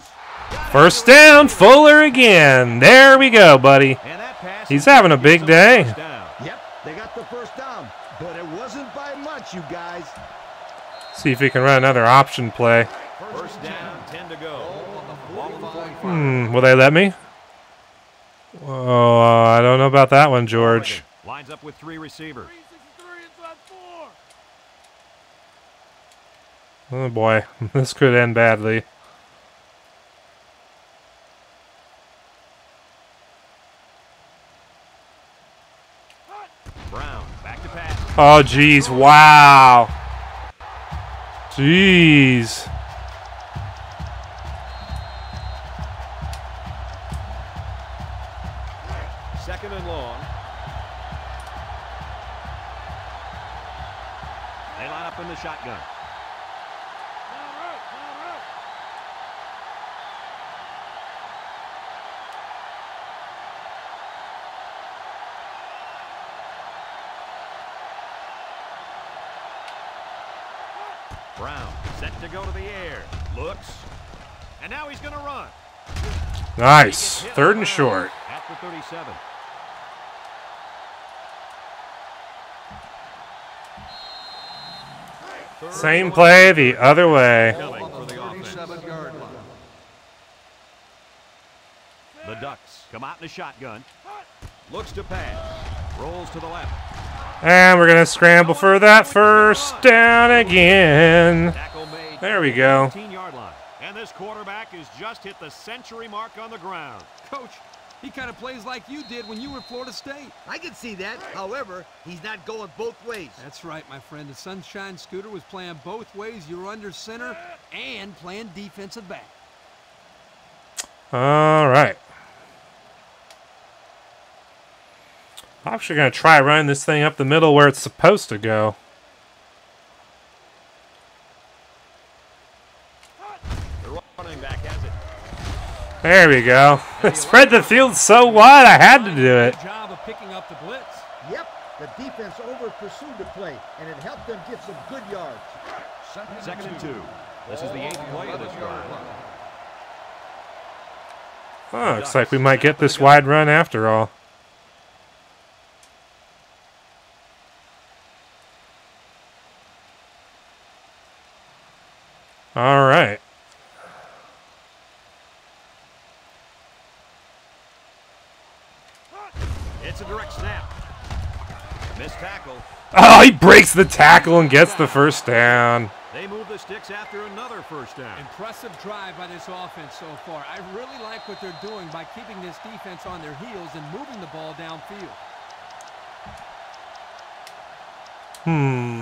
S1: First down, Fuller again. There we go, buddy.
S2: And that pass
S1: He's having a big day.
S4: Yep, they got the first down, but it wasn't by much, you guys.
S1: See if he can run another option play.
S2: First down, 10 to go. Ball on the 45.
S1: Hmm, will they let me? Oh, I don't know about that one, George.
S2: Lines up with three receivers.
S7: 363 inside four.
S1: Oh boy, [laughs] this could end badly.
S2: Brown back to pass.
S1: Oh, jeez, wow. Jeez. Nice.
S2: He gets hit
S1: Third and short.
S2: At the 37.
S1: Same play the other way.
S2: The offense.
S6: 37-yard line.
S2: The Ducks come out in the shotgun. Looks to pass. Rolls to the left.
S1: And we're going to scramble for that first down again. There we go.
S2: 15-yard line. And this quarterback has just hit the century mark on the ground.
S3: Coach, he kind of plays like you did when you were at Florida State.
S4: I can see that. However, he's not going both ways.
S3: That's right, my friend. The Sunshine Scooter was playing both ways. You were under center and playing defensive back.
S1: All right. I'm actually going to try running this thing up the middle where it's supposed to go.
S2: The running back has it.
S1: There we go. [laughs] Spread the field so wide, I had to do it.
S3: Job of picking up the blitz.
S4: Yep, the defense over pursued the play, and it helped them get some good yards.
S6: Second,
S2: Second and two. This is the eighth play of this drive.
S1: Oh, looks like we might get this wide run after all. All right.
S2: It's a direct snap. Missed tackle.
S1: Oh, he breaks the tackle and gets the first down.
S2: They move the sticks after another first down.
S3: Impressive drive by this offense so far. I really like what they're doing by keeping this defense on their heels and moving the ball downfield.
S1: Hmm.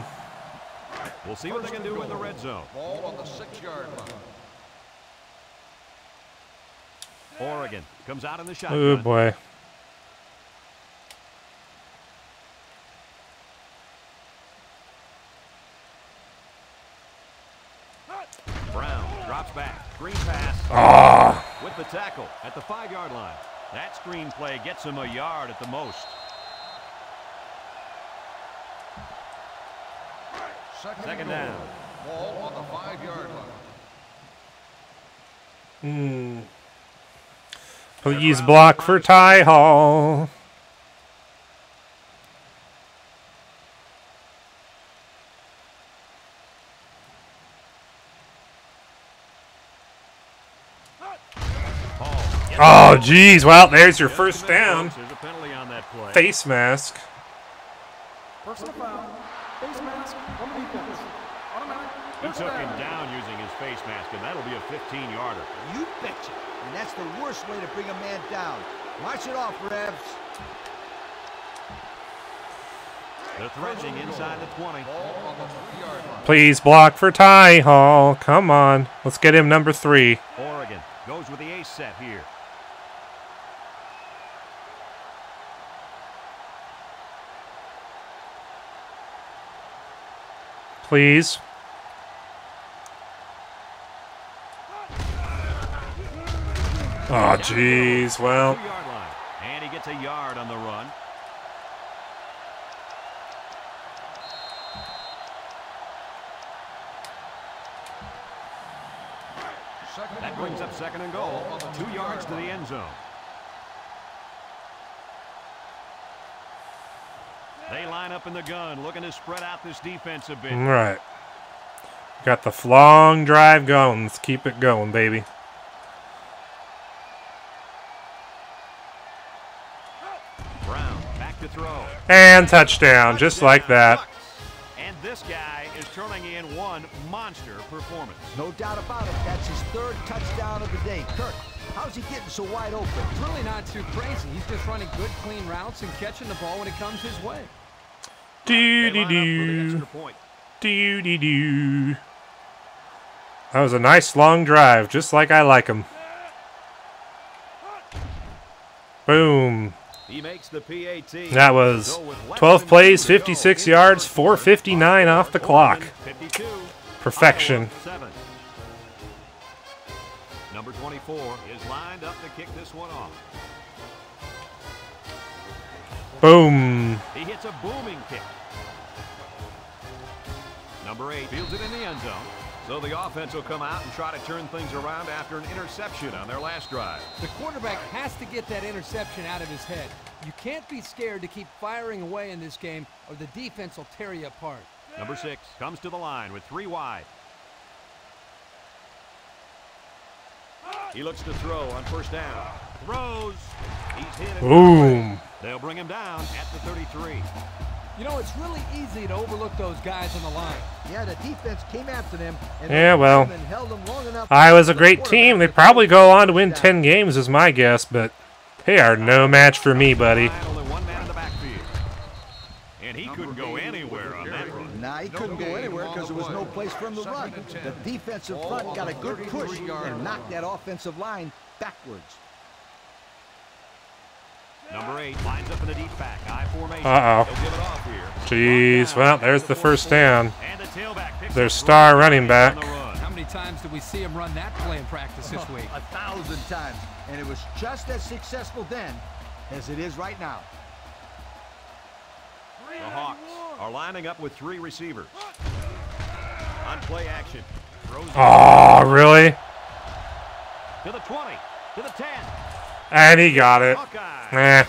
S2: We'll see what they can do in the red zone.
S6: Ball on the six-yard line.
S2: Oregon comes out in the shotgun.
S1: Oh boy.
S2: Brown drops back. Green pass
S1: Ah.
S2: with the tackle at the five-yard line. That screen play gets him a yard at the most.
S6: Second,
S2: Second down.
S6: goal. Ball on the five-yard line.
S1: Hmm. Please block for Ty Hall. Oh, geez. Well, there's your first down.
S2: There's a penalty on that play.
S1: Face mask.
S8: Personal foul. Face mask on the defense. Automatic.
S2: He took him down using his face mask, and that'll be a 15-yarder.
S4: You betcha. And that's the worst way to bring a man down. March it off, Revs.
S2: They're threatening inside the 20.
S6: Ball on the three-yard line.
S1: Please block for Ty Hall. Come on. Let's get him number three.
S2: Oregon goes with the ace set here.
S1: Please. Oh, jeez. Well,
S2: And he gets a yard on the run. That brings up second and goal. Two yards to the end zone. Up in the gun, looking to spread out this defense a bit.
S1: All right. Got the long drive going. Let's keep it going, baby.
S2: Brown back to throw.
S1: And touchdown, just like that.
S2: And this guy is turning in one monster performance.
S4: No doubt about it. That's his third touchdown of the day. Kirk, how's he getting so wide open?
S3: It's really not too crazy. He's just running good, clean routes and catching the ball when it comes his way.
S1: Do
S2: They
S1: do
S2: line up for
S1: do. Do do do. That was a nice long drive, just like I like them. Boom.
S2: He makes the PAT.
S1: That was
S2: So with less
S1: 12 plays,
S2: two to go
S1: 56 yards, 459 off the clock. Perfection.
S2: Number 24 is lined up to kick this one off.
S1: Boom.
S2: He hits a booming kick. Number eight fields it in the end zone. So the offense will come out and try to turn things around after an interception on their last drive.
S3: The quarterback has to get that interception out of his head. You can't be scared to keep firing away in this game or the defense will tear you apart.
S2: Number six comes to the line with three wide. He looks to throw on first down. Throws. He's hit.
S1: Boom.
S2: They'll bring him down at the 33.
S3: You know, it's really easy to overlook those guys on the line.
S4: Yeah, the defense came after them. And
S1: Yeah, well,
S4: held them and held them long enough
S1: I was a
S4: for the
S1: great team. They probably go on to win
S4: down.
S1: 10 games, is my guess, but they are no match for me, buddy.
S2: Line, Only one man in the backfield. And he couldn't go anywhere on that run.
S4: Nah, he couldn't go anywhere because there was no place for him to run. The defensive front got a good push and knocked that offensive line backwards.
S2: Number eight lines up in the deep back. I formation.
S1: Uh-oh.
S2: He'll give it off here.
S1: Jeez, well, there's the first down.
S2: And the tailback picks
S1: Their star running back.
S2: on the run.
S3: How many times did we see him run that play in practice this week? [laughs]
S4: A thousand times. And it was just as successful then as it is right now.
S2: The Hawks are lining up with three receivers. On play action.
S1: Oh, really?
S2: to the 20, to the 10.
S1: And he got it. Eh,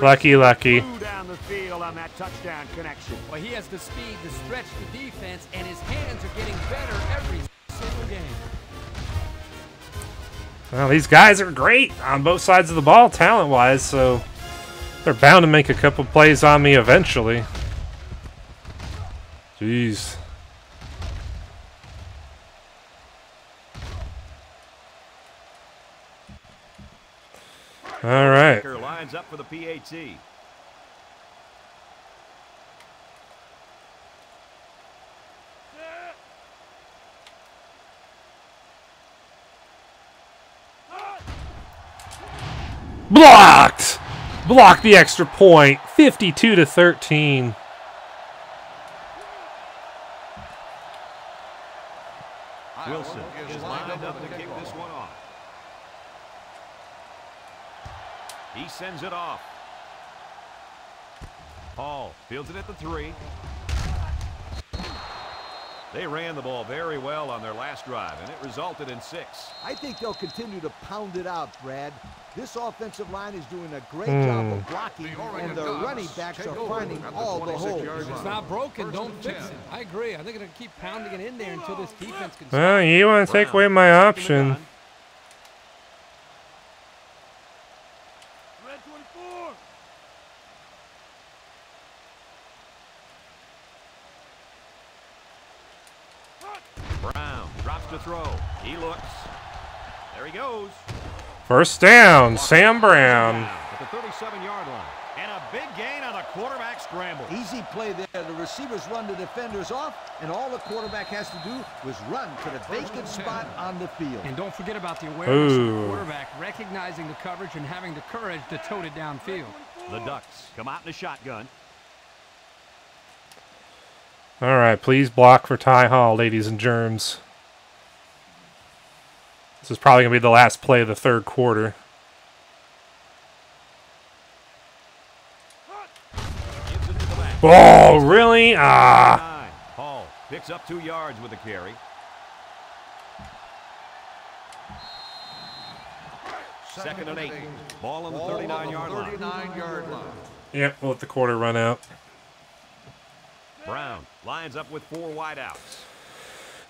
S1: lucky, lucky.
S2: down the field on that touchdown connection.
S3: Well, he has the speed to stretch the defense, and his hands are getting better every single game.
S1: Well, these guys are great on both sides of the ball, talent wise, so they're bound to make a couple plays on me eventually. Jeez. All right.
S2: Lines up for the PAT.
S1: Blocked! Blocked the extra point. 52 to 13.
S2: Wilson is lined up to kick this one off. He sends it off. Hall fields it at the three. They ran the ball very well on their last drive, and it resulted in six.
S4: I think they'll continue to pound it out, Brad. This offensive line is doing a great
S1: Hmm.
S4: job of blocking,
S6: The Oregon
S4: and their running backs
S6: take
S4: are finding
S6: the
S4: all the holes.
S3: If it's not broken,
S6: First
S3: don't fix
S6: 10.
S3: it. I agree. I think they're going to keep pounding it in there until this defense can
S1: Well,
S3: stop.
S1: you want to take away my
S2: back
S1: option.
S2: gun.
S7: Red 24.
S2: Brown drops to throw. He looks. There he goes.
S1: First down, Sam Brown.
S2: At the 37-yard line. And a big gain on a quarterback scramble.
S4: Easy play there. The receivers run the defenders off, and all the quarterback has to do was run to the vacant spot on the field.
S3: And don't forget about the awareness of the quarterback, recognizing the coverage and having the courage to tote it downfield.
S2: The Ducks come out in a shotgun.
S1: All right, please block for Ty Hall, ladies and germs. This is probably going to be the last play of the third quarter.
S2: Gives it to the back.
S1: Oh, really? Ah.
S2: Nine. Hall picks up two yards with a carry. Second and eight. Ball on the 39-yard line.
S6: 39-yard line.
S1: Yep, we'll let the quarter run out.
S2: Brown lines up with four wideouts.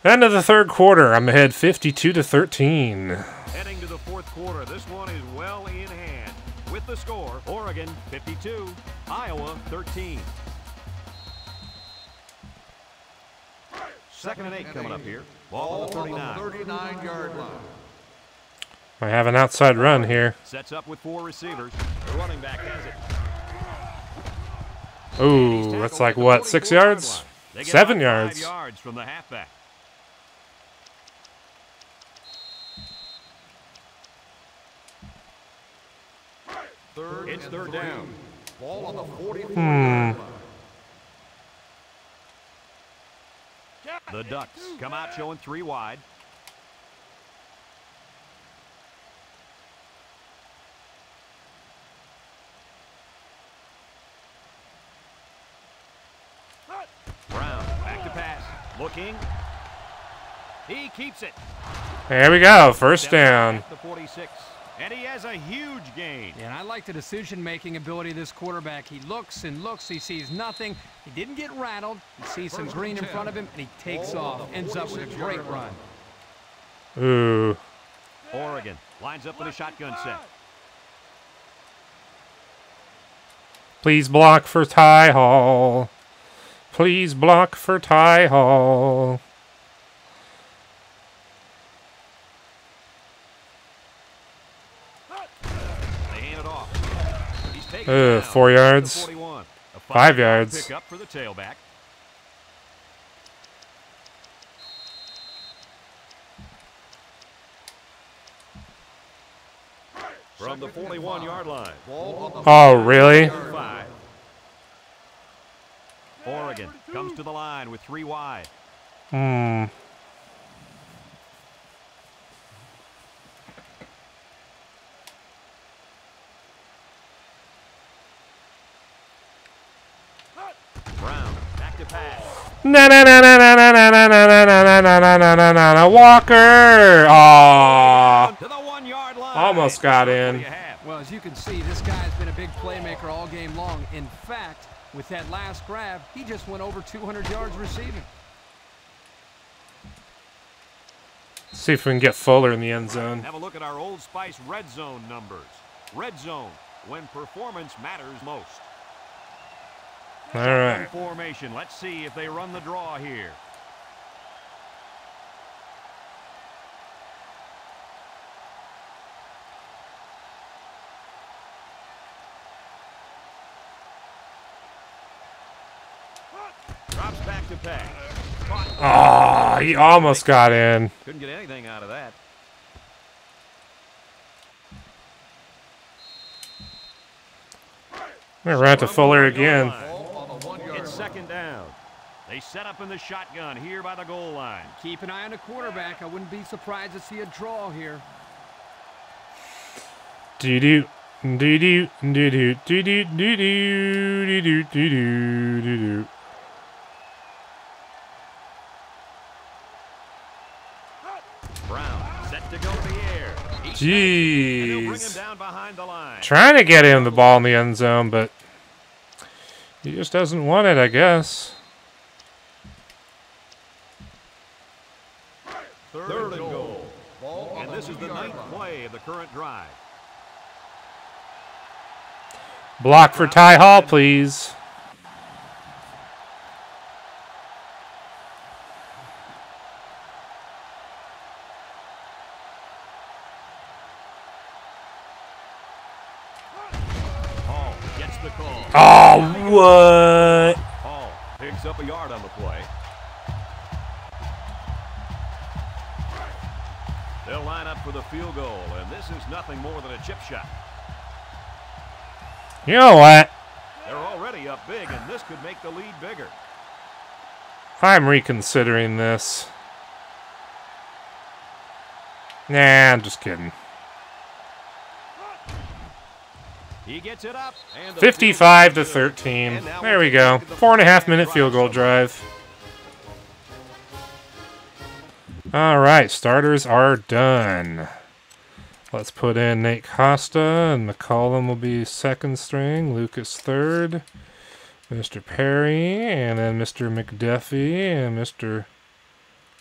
S1: End of the third quarter. I'm ahead 52 to 13.
S2: Heading to the fourth quarter, this one is well in hand. With the score, Oregon 52, Iowa 13. Second and eight coming up here. Ball at the
S6: on
S2: 39.
S6: the 39-yard line.
S1: I have an outside run here.
S2: Sets up with four receivers. The running back has it.
S1: Ooh, that's like what? Six yards?
S2: line. They get
S1: Seven yards.
S2: Yards from the halfback.
S6: Third
S2: It's
S6: and
S2: third
S6: three.
S2: down.
S6: Ball on the 44-yard
S1: Hmm.
S2: The Ducks come out showing three wide. Brown back to pass. Looking. He keeps it.
S1: There we go. First down.
S2: The 46. And he has a huge gain.
S3: And I like the decision-making ability of this quarterback. He looks and looks. He sees nothing. He didn't get rattled. He sees some green
S6: and
S3: in front of him, and he takes
S6: Ball
S3: off. Ends up with a great run.
S1: Ooh.
S2: Oregon lines up with a shotgun set.
S1: Please block for Ty Hall. Please block for Ty Hall. Four yards. Five yards.
S2: From the
S6: 41 yard line.
S1: Oh, really?
S2: Oregon comes to the line with three wide.
S1: Hmm. Na na na na na na na na na na na na na na na na na Walker. Aww.
S2: To the one-yard line.
S1: Almost got in.
S3: Well, as you can see, this guy's been a big playmaker all game long. In fact, with that last grab, he just went over 200 yards receiving.
S1: See if we can get Fuller in the end zone.
S2: Have a look at our Old Spice red zone numbers. Red zone, when performance matters most.
S1: All right.
S2: Formation. Let's see if they run the draw here. Drops back to pass. Caught.
S1: Aw, ah, he almost got in.
S2: Couldn't get anything out of that.
S1: We're right to Fuller again.
S6: ball on the one-yard
S2: It's
S6: line.
S2: second down. They set up in the shotgun here by the goal line.
S3: Keep an eye on the quarterback. I wouldn't be surprised to see a draw here.
S1: Do do do do do do do do do do do do do do do.
S2: Brown set to go to the air. He snakes it, bring him
S1: Jeez.
S2: down behind the line.
S1: Trying to get him the ball in the end zone, but he just doesn't want it, I guess.
S2: Third and goal.
S6: Ball on
S2: And
S6: the
S2: this is the
S6: one-yard
S2: ninth
S6: line.
S2: play of the current drive.
S1: Block for Ty Hall, please.
S2: Hall gets the call.
S1: Oh, what?
S2: Hall picks up a yard on the play. They'll line up for the field goal, nothing more than a chip shot.
S1: You know what?
S2: They're already up big, and this could make the lead bigger.
S1: I'm reconsidering this. Nah, I'm just kidding.
S2: He gets it up. And
S1: 55 to
S2: field goal is good.
S1: 13. There we go.
S2: look at the
S1: Four and a half minute field goal drive. All right, starters are done. Let's put in Nate Costa, and McCollum will be second string, Lucas third, Mr. Perry, and then Mr. McDuffie, and Mr.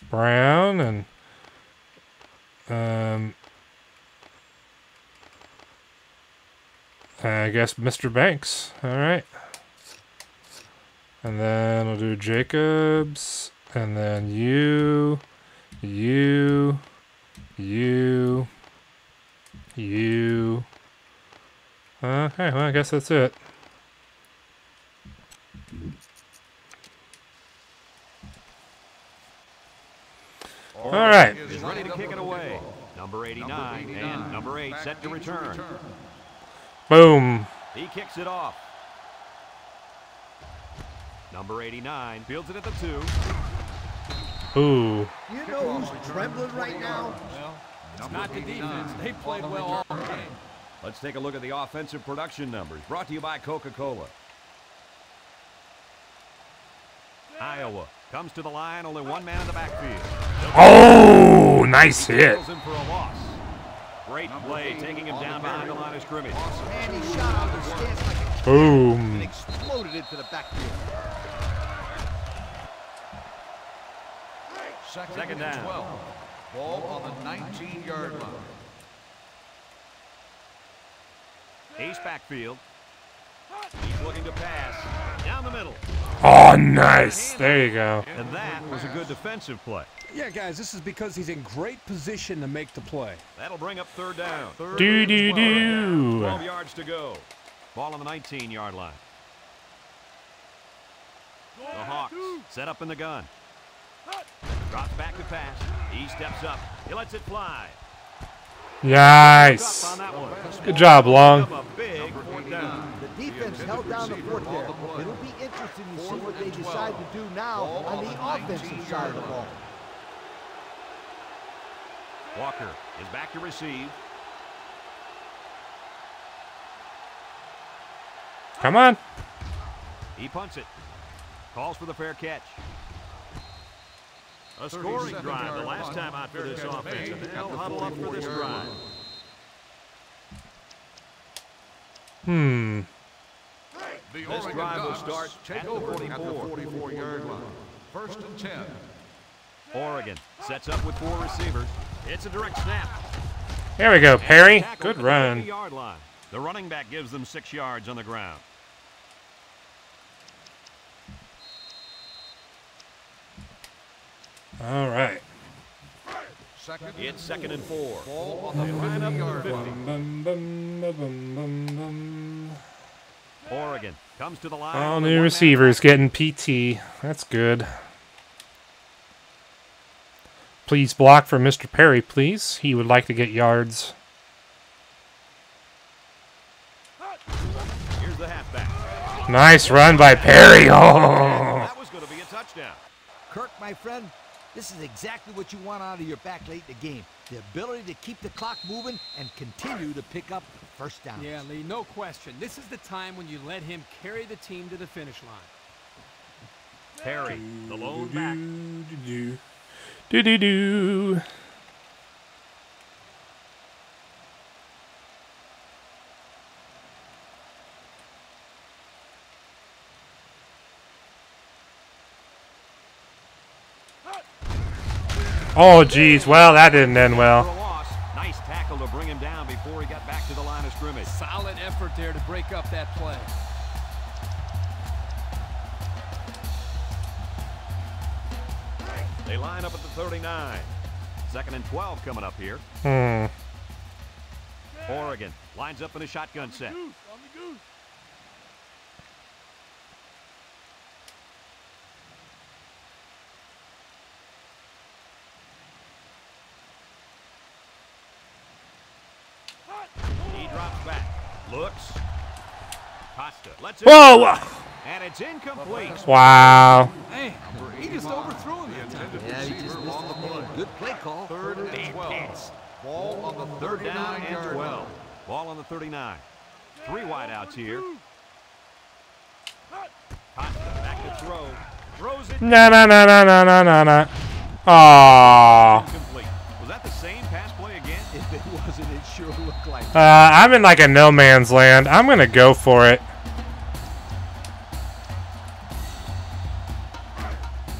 S1: Brown, and um, I guess Mr. Banks. All right. And then we'll do Jacobs, and then you, you, you, you. Okay, well, I guess that's it. All right.
S2: Is ready to kick it away. Number 89 and number 8 set to return.
S1: Boom.
S2: He kicks it off. Number 89 fields it at the 2.
S1: Ooh.
S4: You know who's trembling right now?
S3: It's not the defense. They played well all game.
S2: Let's take a look at the offensive production numbers brought to you by Coca-Cola. Iowa comes to the line, only one man in the backfield.
S1: Oh, nice hit.
S2: Tackles him for a loss. Great play, taking him down behind the line of scrimmage.
S4: And he shot out of the stance like a and
S1: Boom.
S4: exploded into the backfield.
S6: Second,
S2: Second down.
S6: 12. Ball on the 19-yard line.
S2: Ace backfield. He's looking to pass. Down the middle.
S1: Oh, nice. There you go.
S2: And that was a good defensive play.
S8: Yeah, guys, this is because he's in great position to make the play.
S2: That'll bring up third down. Third
S1: Do
S2: and
S1: do
S2: 12.
S1: do.
S2: 12 yards to go. Ball on the 19-yard line. The Hawks set up in the gun. Drops back to pass. He steps up. He lets it fly.
S1: Nice.
S2: Up on that one.
S1: Good job, Long.
S2: Up a big fourth down.
S4: The defense held down the fort there. It'll be interesting to see what they decide to do now on the offensive side of the ball.
S2: Walker is back to receive.
S1: Come on.
S2: He punts it. Calls for the fair catch. A scoring drive the last time out for this offense, and they'll huddle up for this drive.
S1: Hmm.
S6: The
S2: This
S6: Oregon
S2: drive will
S6: Ducks
S2: start
S6: take
S2: at the
S6: over
S2: 44.
S6: at the 44-yard line. First and 10.
S2: Oregon sets up with four receivers. It's a direct snap.
S1: There we go, Perry.
S2: Tackle
S1: Good
S2: the
S1: run.
S2: 50-yard line. The running back gives them six yards on the ground.
S1: All right.
S6: Second
S2: It's second and four.
S6: ball on the
S2: Line up
S6: 50-yard line.
S2: 50.
S1: Bum, bum, bum, bum, bum, bum.
S2: Oregon comes to the line.
S1: All new receivers getting PT. That's good. Please block for Mr. Perry, please. He would like to get yards.
S2: Here's the halfback.
S1: Nice run by Perry. Oh. [laughs]
S2: That was going to be a touchdown.
S4: Kirk, my friend, this is exactly what you want out of your back late in the game. The ability to keep the clock moving and continue to pick up first down.
S3: Yeah, Lee, no question. This is the time when you let him carry the team to the finish line.
S2: Perry, the lone back.
S1: Do do do do. Oh, geez. Well, that didn't end well.
S2: Nice tackle to bring him down before he got back to the line of scrimmage.
S3: Solid effort there to break up that play.
S2: They line up at the 39. Second and 12 coming up here.
S1: Hmm.
S2: Oregon lines up in a shotgun set.
S7: Goose, on the goose.
S2: He drops back. Looks. Costa lets it
S1: Whoa!
S2: fly, And it's incomplete.
S1: Wow.
S8: Hey, he just overthrew him that time.
S4: Yeah, he just missed his man. Good play call.
S6: Third and 12. Ball on the
S2: Third down and 12. Ball on the 39. Three wideouts here. Costa back to throw. Throws it.
S1: Na na na na na na na na. Aww. Uh, I'm in like a no man's land. I'm gonna go for it.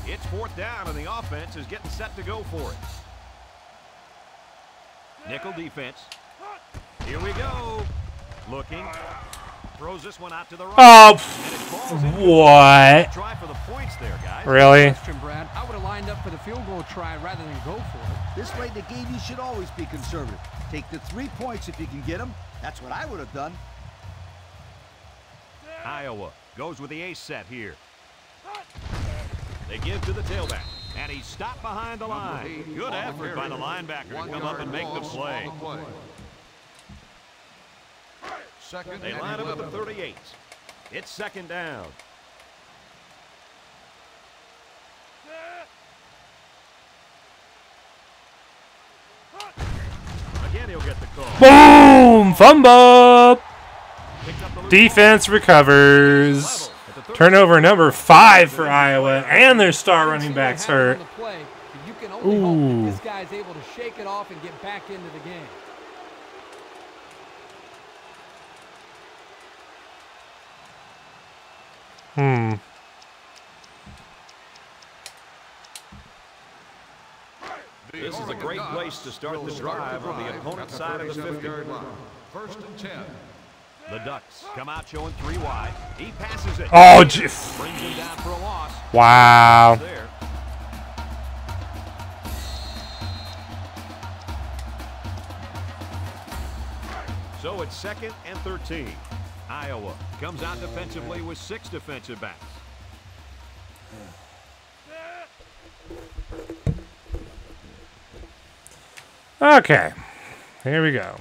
S2: It's fourth down, and the offense is getting set to go for it. Nickel defense. Here we go. Looking. Throws this one out to the right.
S1: Oh,
S2: And it
S1: pff,
S2: falls in.
S1: what?
S2: Try for the points there, guys.
S1: Really?
S3: Question, Brad. I would have lined up for the field goal try rather than go for it.
S4: This late in the game, you should always be conservative. Take the three points if you can get them. That's what I would have done.
S2: Iowa goes with the ace set here. They give to the tailback. And he's stopped behind the line. Good effort by the linebacker to come up and make the play.
S6: Second
S2: They
S6: and
S2: line up at the 38. It's second down. Again, he'll get the call.
S1: Boom! Fumble!
S2: Picked up the loose
S1: Defense recovers.
S2: level at the 30.
S1: Turnover number five for Iowa, and their star running backs
S3: Have it on
S1: hurt.
S3: the play, but you can only hope
S1: Ooh.
S3: this guy's able to shake it off and get back into the game.
S1: Hmm.
S2: This is a great place to start the drive on the opponent's side of the 50.
S6: yard line. First and 10.
S2: The Ducks come out showing three wide. He passes it.
S1: Oh, gee.
S2: Brings him down for a loss.
S1: Wow.
S2: There. So it's second and 13. Iowa comes out defensively with six defensive backs.
S1: Okay. Here we go.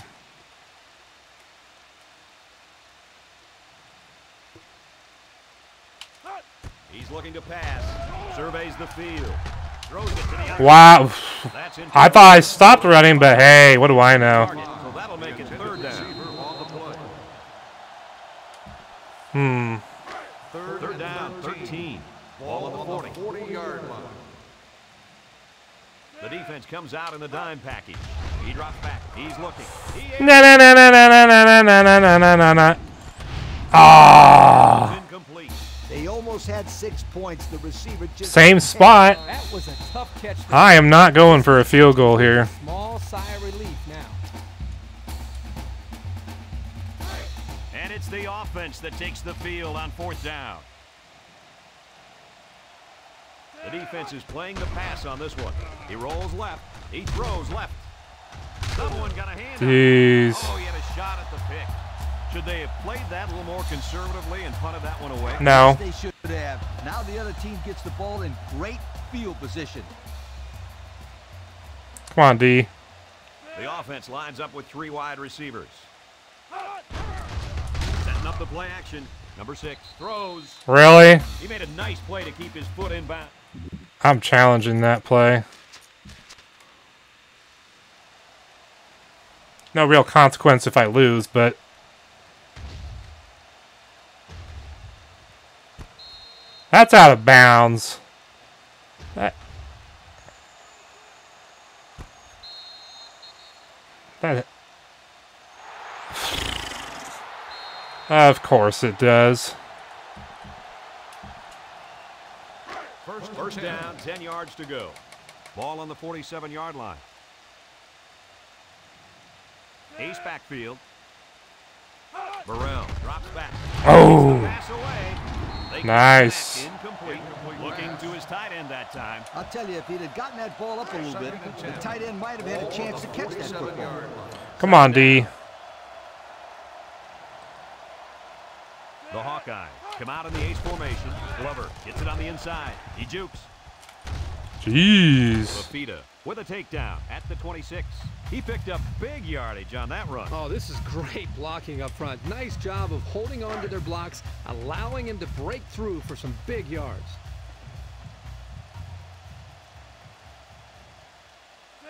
S2: He's looking to pass. Surveys the field. Throws it to the.
S1: Wow. I thought I stopped running, but hey, what do I know?
S2: target, so that'll make it third down.
S6: Receiver on the play.
S1: Hmm.
S2: Third down, 13. Ball on the 40.
S6: 40 yard line.
S2: The defense comes out in the dime package. He drops back. He's looking. He
S1: Na na na na na na na na na na na na na. Ah.
S2: incomplete.
S4: They almost had six points. The receiver just
S1: Same spot.
S3: That was a tough catch.
S1: I am not going for a field goal here.
S3: Small sigh of relief now.
S2: And it's the offense that takes the field on fourth down. The defense is playing the pass on this one. He rolls left. He throws left. Someone got a hand.
S1: Jeez.
S2: Oh, he had a shot at the pick. Should they have played that a little more conservatively and punted that one away?
S1: No.
S4: They should have. Now the other team gets the ball in great field position.
S1: Come on, D.
S2: The offense lines up with three wide receivers. Setting up the play action. Number six throws.
S1: Really?
S2: He made a nice play to keep his foot in bounds.
S1: I'm challenging that play. No real consequence if I lose, but that's out of bounds. That that [sighs] Of course it does.
S6: First,
S2: First down, 10 yards to go. Ball on the 47-yard line. Ace backfield. Burrell drops back.
S1: Oh.
S2: Pass away.
S1: Nice.
S2: back Incomplete. Looking to his tight end that time.
S4: I'll tell you, if he'd have gotten that ball up a little bit, the tight end might have had a chance to catch that football.
S1: Come on, D.
S2: The Hawkeyes come out in the ace formation. Glover gets it on the inside. He jukes.
S1: Jeez.
S2: Lafita with a takedown at the 26. He picked up big yardage on that run.
S3: Oh, this is [laughs] great blocking up front. Nice job of holding on to their blocks, allowing him to break through for some big yards.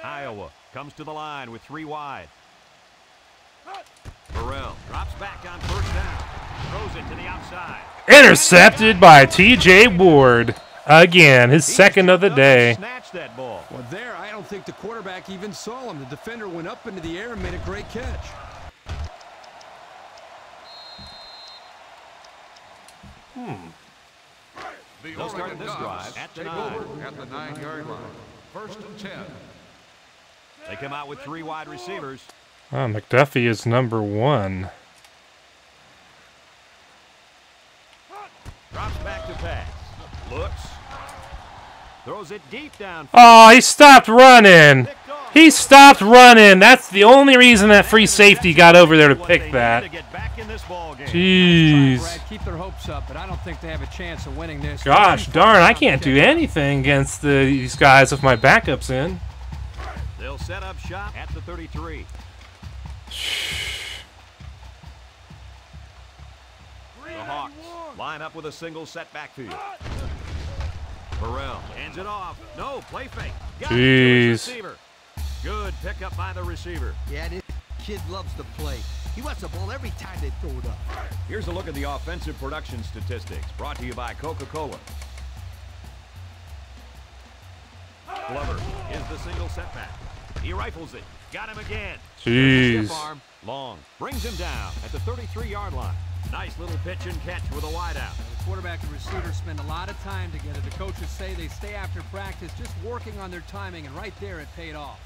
S2: Iowa comes to the line with three wide. Burrell drops back on first down. Throws it to the outside.
S1: Intercepted by TJ Ward. Again, his second of the day.
S2: Snatch that ball.
S3: Well, there, I don't think the quarterback even saw him. The defender went up into the air and made a great catch. Hmm.
S6: The
S2: They'll start this drive at the nine.
S6: at the nine-yard line. First and 10.
S2: They come out with three wide receivers.
S1: Oh, McDuffie is number one.
S2: Drops back to pass. Looks. Throws it deep down.
S1: Oh, he stopped running. He stopped running. That's the only reason that free safety got over there to pick that.
S2: To get back in this ball game.
S1: Jeez.
S3: Keep their hopes up, but I don't think they have a chance of winning this.
S1: Gosh darn, I can't do anything against the, these guys with my backups in.
S2: They'll set up shop at the 33. [sighs] The Hawks line up with a single set backfield. Burrell hands it off. No, play fake. Got it to his
S1: Jeez.
S2: receiver. Good pickup by the receiver.
S4: Yeah, this kid loves to play. He wants the ball every time they throw it up.
S2: Here's a look at the offensive production statistics brought to you by Coca-Cola. Glover is the single setback. He rifles it. Got him again.
S1: Jeez.
S2: Arm, long. Brings him down at the 33-yard line. Nice little pitch and catch with a wideout.
S3: The quarterback and receiver spend a lot of time together. The coaches say they stay after practice just working on their timing, and right there it paid off.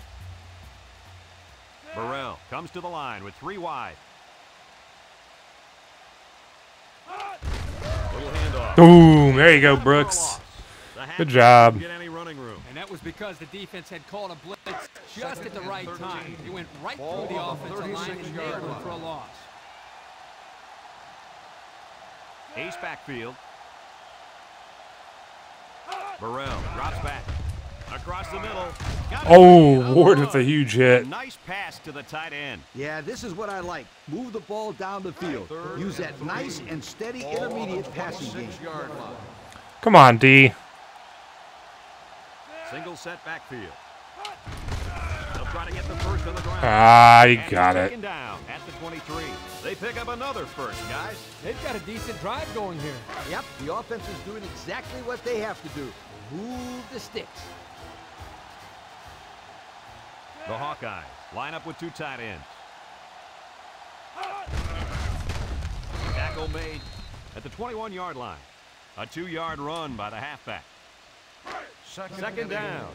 S2: Burrell comes to the line with three wide.
S1: Boom. There you go,
S2: Got him for a
S1: Brooks.
S2: loss. The half
S1: Good job.
S2: Get any running room.
S3: And that was because the defense had called a blitz just at the right time. He went right through the
S6: on the
S3: offensive line and
S6: 36-yard
S3: nailed him for a loss.
S2: Ace backfield. Burrell drops back. Across the middle.
S1: Oh, Ward with a huge hit.
S2: Nice pass to the tight end.
S4: Yeah, this is what I like. Move the ball down the field. Use that nice and steady intermediate passing game.
S1: Come on, D.
S2: Single set backfield. They'll try to get the first on the ground.
S1: Ah, you got it.
S2: down at the 23. They pick up another first, guys.
S3: They've got a decent drive going here.
S4: Yep, the offense is doing exactly what they have to do. Move the sticks.
S2: The Hawkeyes line up with two tight ends. Tackle made at the 21-yard line. A two-yard run by the halfback.
S6: Second,
S2: Second
S6: and
S2: down.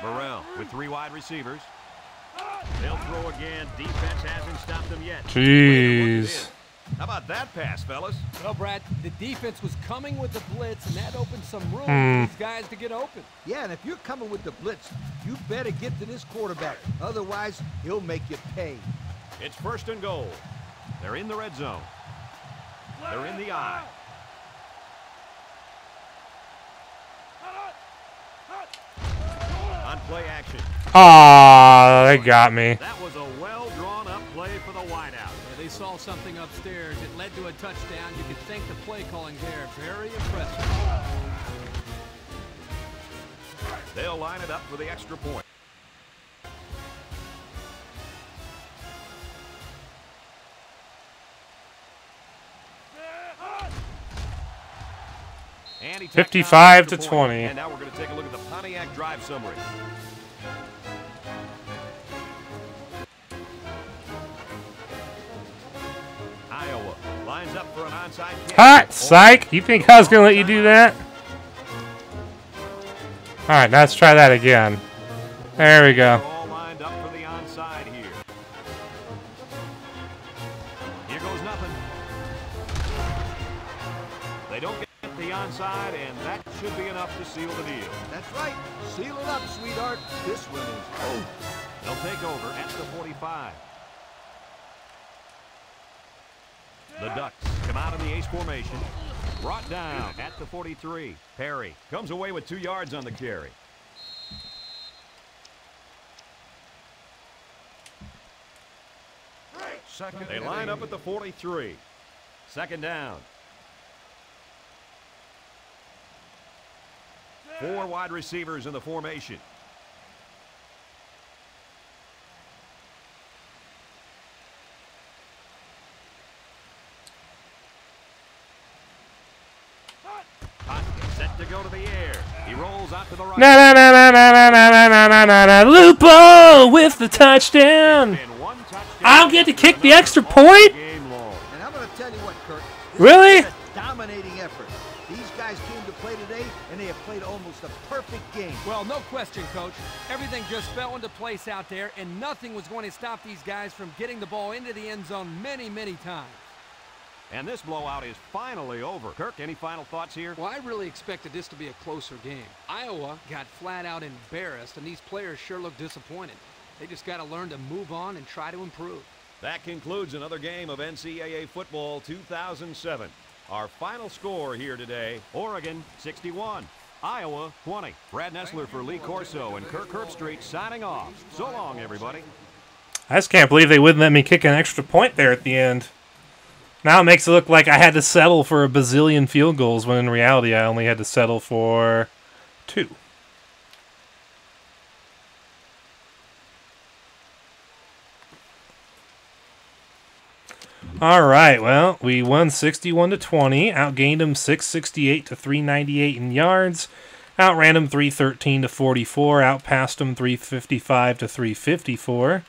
S2: Burrell with three wide receivers. They'll throw again. Defense hasn't stopped them yet. Way to look it
S1: Jeez.
S2: How about that pass, fellas?
S3: Well, Brad, the defense was coming with the blitz, and that opened some room
S1: Hmm.
S3: for these guys to get open.
S4: Yeah, and if you're coming with the blitz, you better get to this quarterback. Otherwise, he'll make you pay.
S2: It's first and goal. They're in the red zone. They're in the eye. On play action.
S1: Ah, they got me.
S2: That was a well drawn up play for the wideout.
S3: Yeah, they saw something upstairs. It led to a touchdown. You can thank the play calling there. Very impressive.
S2: They'll line it up for the extra point.
S1: 55 to 20.
S2: And now we're going to take a look at the Pontiac drive summary. Iowa lines up for an onside kick.
S1: Hot, psych. You think I was going to let you do that? All right, now let's try that again. There we go.
S2: The Ducks come out in the ace formation. Brought down at the 43. Perry comes away with two yards on the carry.
S6: Second
S2: They line up at the 43. Second down. Four wide receivers in the formation. Hot set to go to the air. He rolls out to the.
S1: Na na na na na na na na na na na. Lupo with the touchdown. I'll get to kick the extra point?
S4: And I'm going to tell you what, Kirk.
S1: Really?
S4: dominating effort. These guys came to play today, and they have played almost a perfect game.
S3: Well, no question, Coach. Everything just fell into place out there, and nothing was going to stop these guys from getting the ball into the end zone many, many times.
S2: And this blowout is finally over. Kirk, any final thoughts here?
S3: Well, I really expected this to be a closer game. Iowa got flat out embarrassed, and these players sure look disappointed. They just got to learn to move on and try to improve.
S2: That concludes another game of NCAA Football 2007. Our final score here today, Oregon 61, Iowa 20. Brad Nessler for Lee Corso and Kirk Herbstreit signing off. So long, everybody.
S1: I just can't believe they wouldn't let me kick an extra point there at the end. Now it makes it look like I had to settle for a bazillion field goals when in reality I only had to settle for two. All right, well, we won 61 to 20, outgained them 668 to 398 in yards, outran them 313 to 44, outpassed them 355 to 354.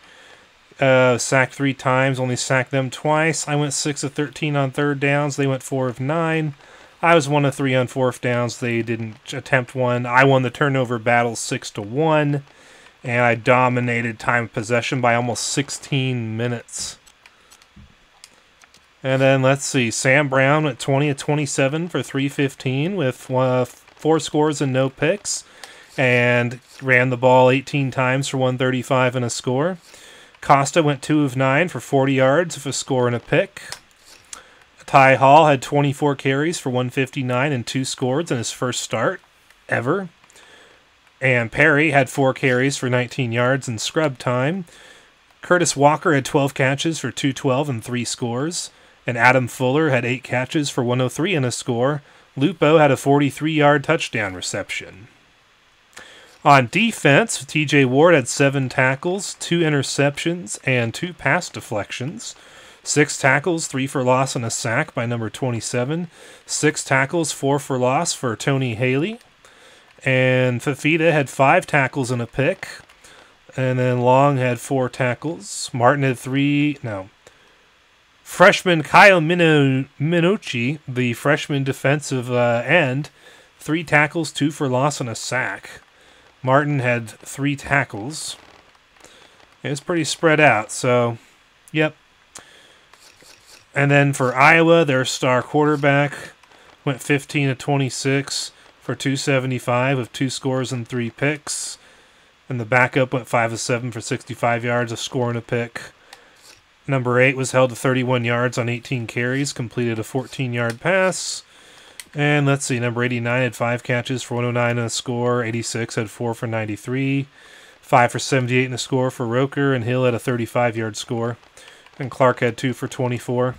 S1: Uh, sacked three times, only sacked them twice. I went 6 of 13 on third downs. They went 4 of 9. I was 1 of 3 on fourth downs. They didn't attempt one. I won the turnover battle 6 to 1. And I dominated time of possession by almost 16 minutes. And then let's see. Sam Brown went 20 of 27 for 315 with uh, four scores and no picks. And ran the ball 18 times for 135 and a score. Costa went 2 of 9 for 40 yards with a score and a pick. Ty Hall had 24 carries for 159 and two scores in his first start ever. And Perry had 4 carries for 19 yards in scrub time. Curtis Walker had 12 catches for 212 and 3 scores. And Adam Fuller had 8 catches for 103 and a score. Lupo had a 43 yard touchdown reception. On defense, TJ Ward had seven tackles, two interceptions, and two pass deflections. Six tackles, three for loss, and a sack by number 27. Six tackles, four for loss for Tony Haley. And Fafita had five tackles and a pick. And then Long had four tackles. Martin had three. No. Freshman Kyle Minucci, the freshman defensive uh, end, three tackles, two for loss, and a sack. Martin had three tackles. It was pretty spread out, so, yep. And then for Iowa, their star quarterback went 15 to 26 for 275 with two scores and three picks. And the backup went 5 of 7 for 65 yards, a score and a pick. Number 8 was held to 31 yards on 18 carries, completed a 14 yard pass. And let's see, number 89 had 5 catches for 109 and a score. 86 had 4 for 93. 5 for 78 and a score for Roker. And Hill had a 35 yard score. And Clark had 2 for 24.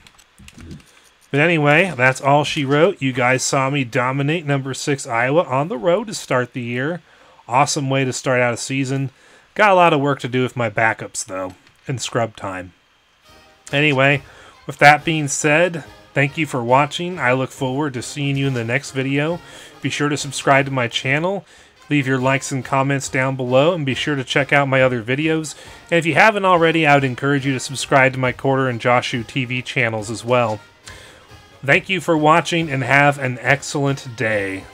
S1: But anyway, that's all she wrote. You guys saw me dominate number 6 Iowa on the road to start the year. Awesome way to start out a season. Got a lot of work to do with my backups, though, in scrub time. Anyway, with that being said, thank you for watching. I look forward to seeing you in the next video. Be sure to subscribe to my channel. Leave your likes and comments down below, and be sure to check out my other videos. And if you haven't already, I would encourage you to subscribe to my Corder and JoshWho TV channels as well. Thank you for watching, and have an excellent day.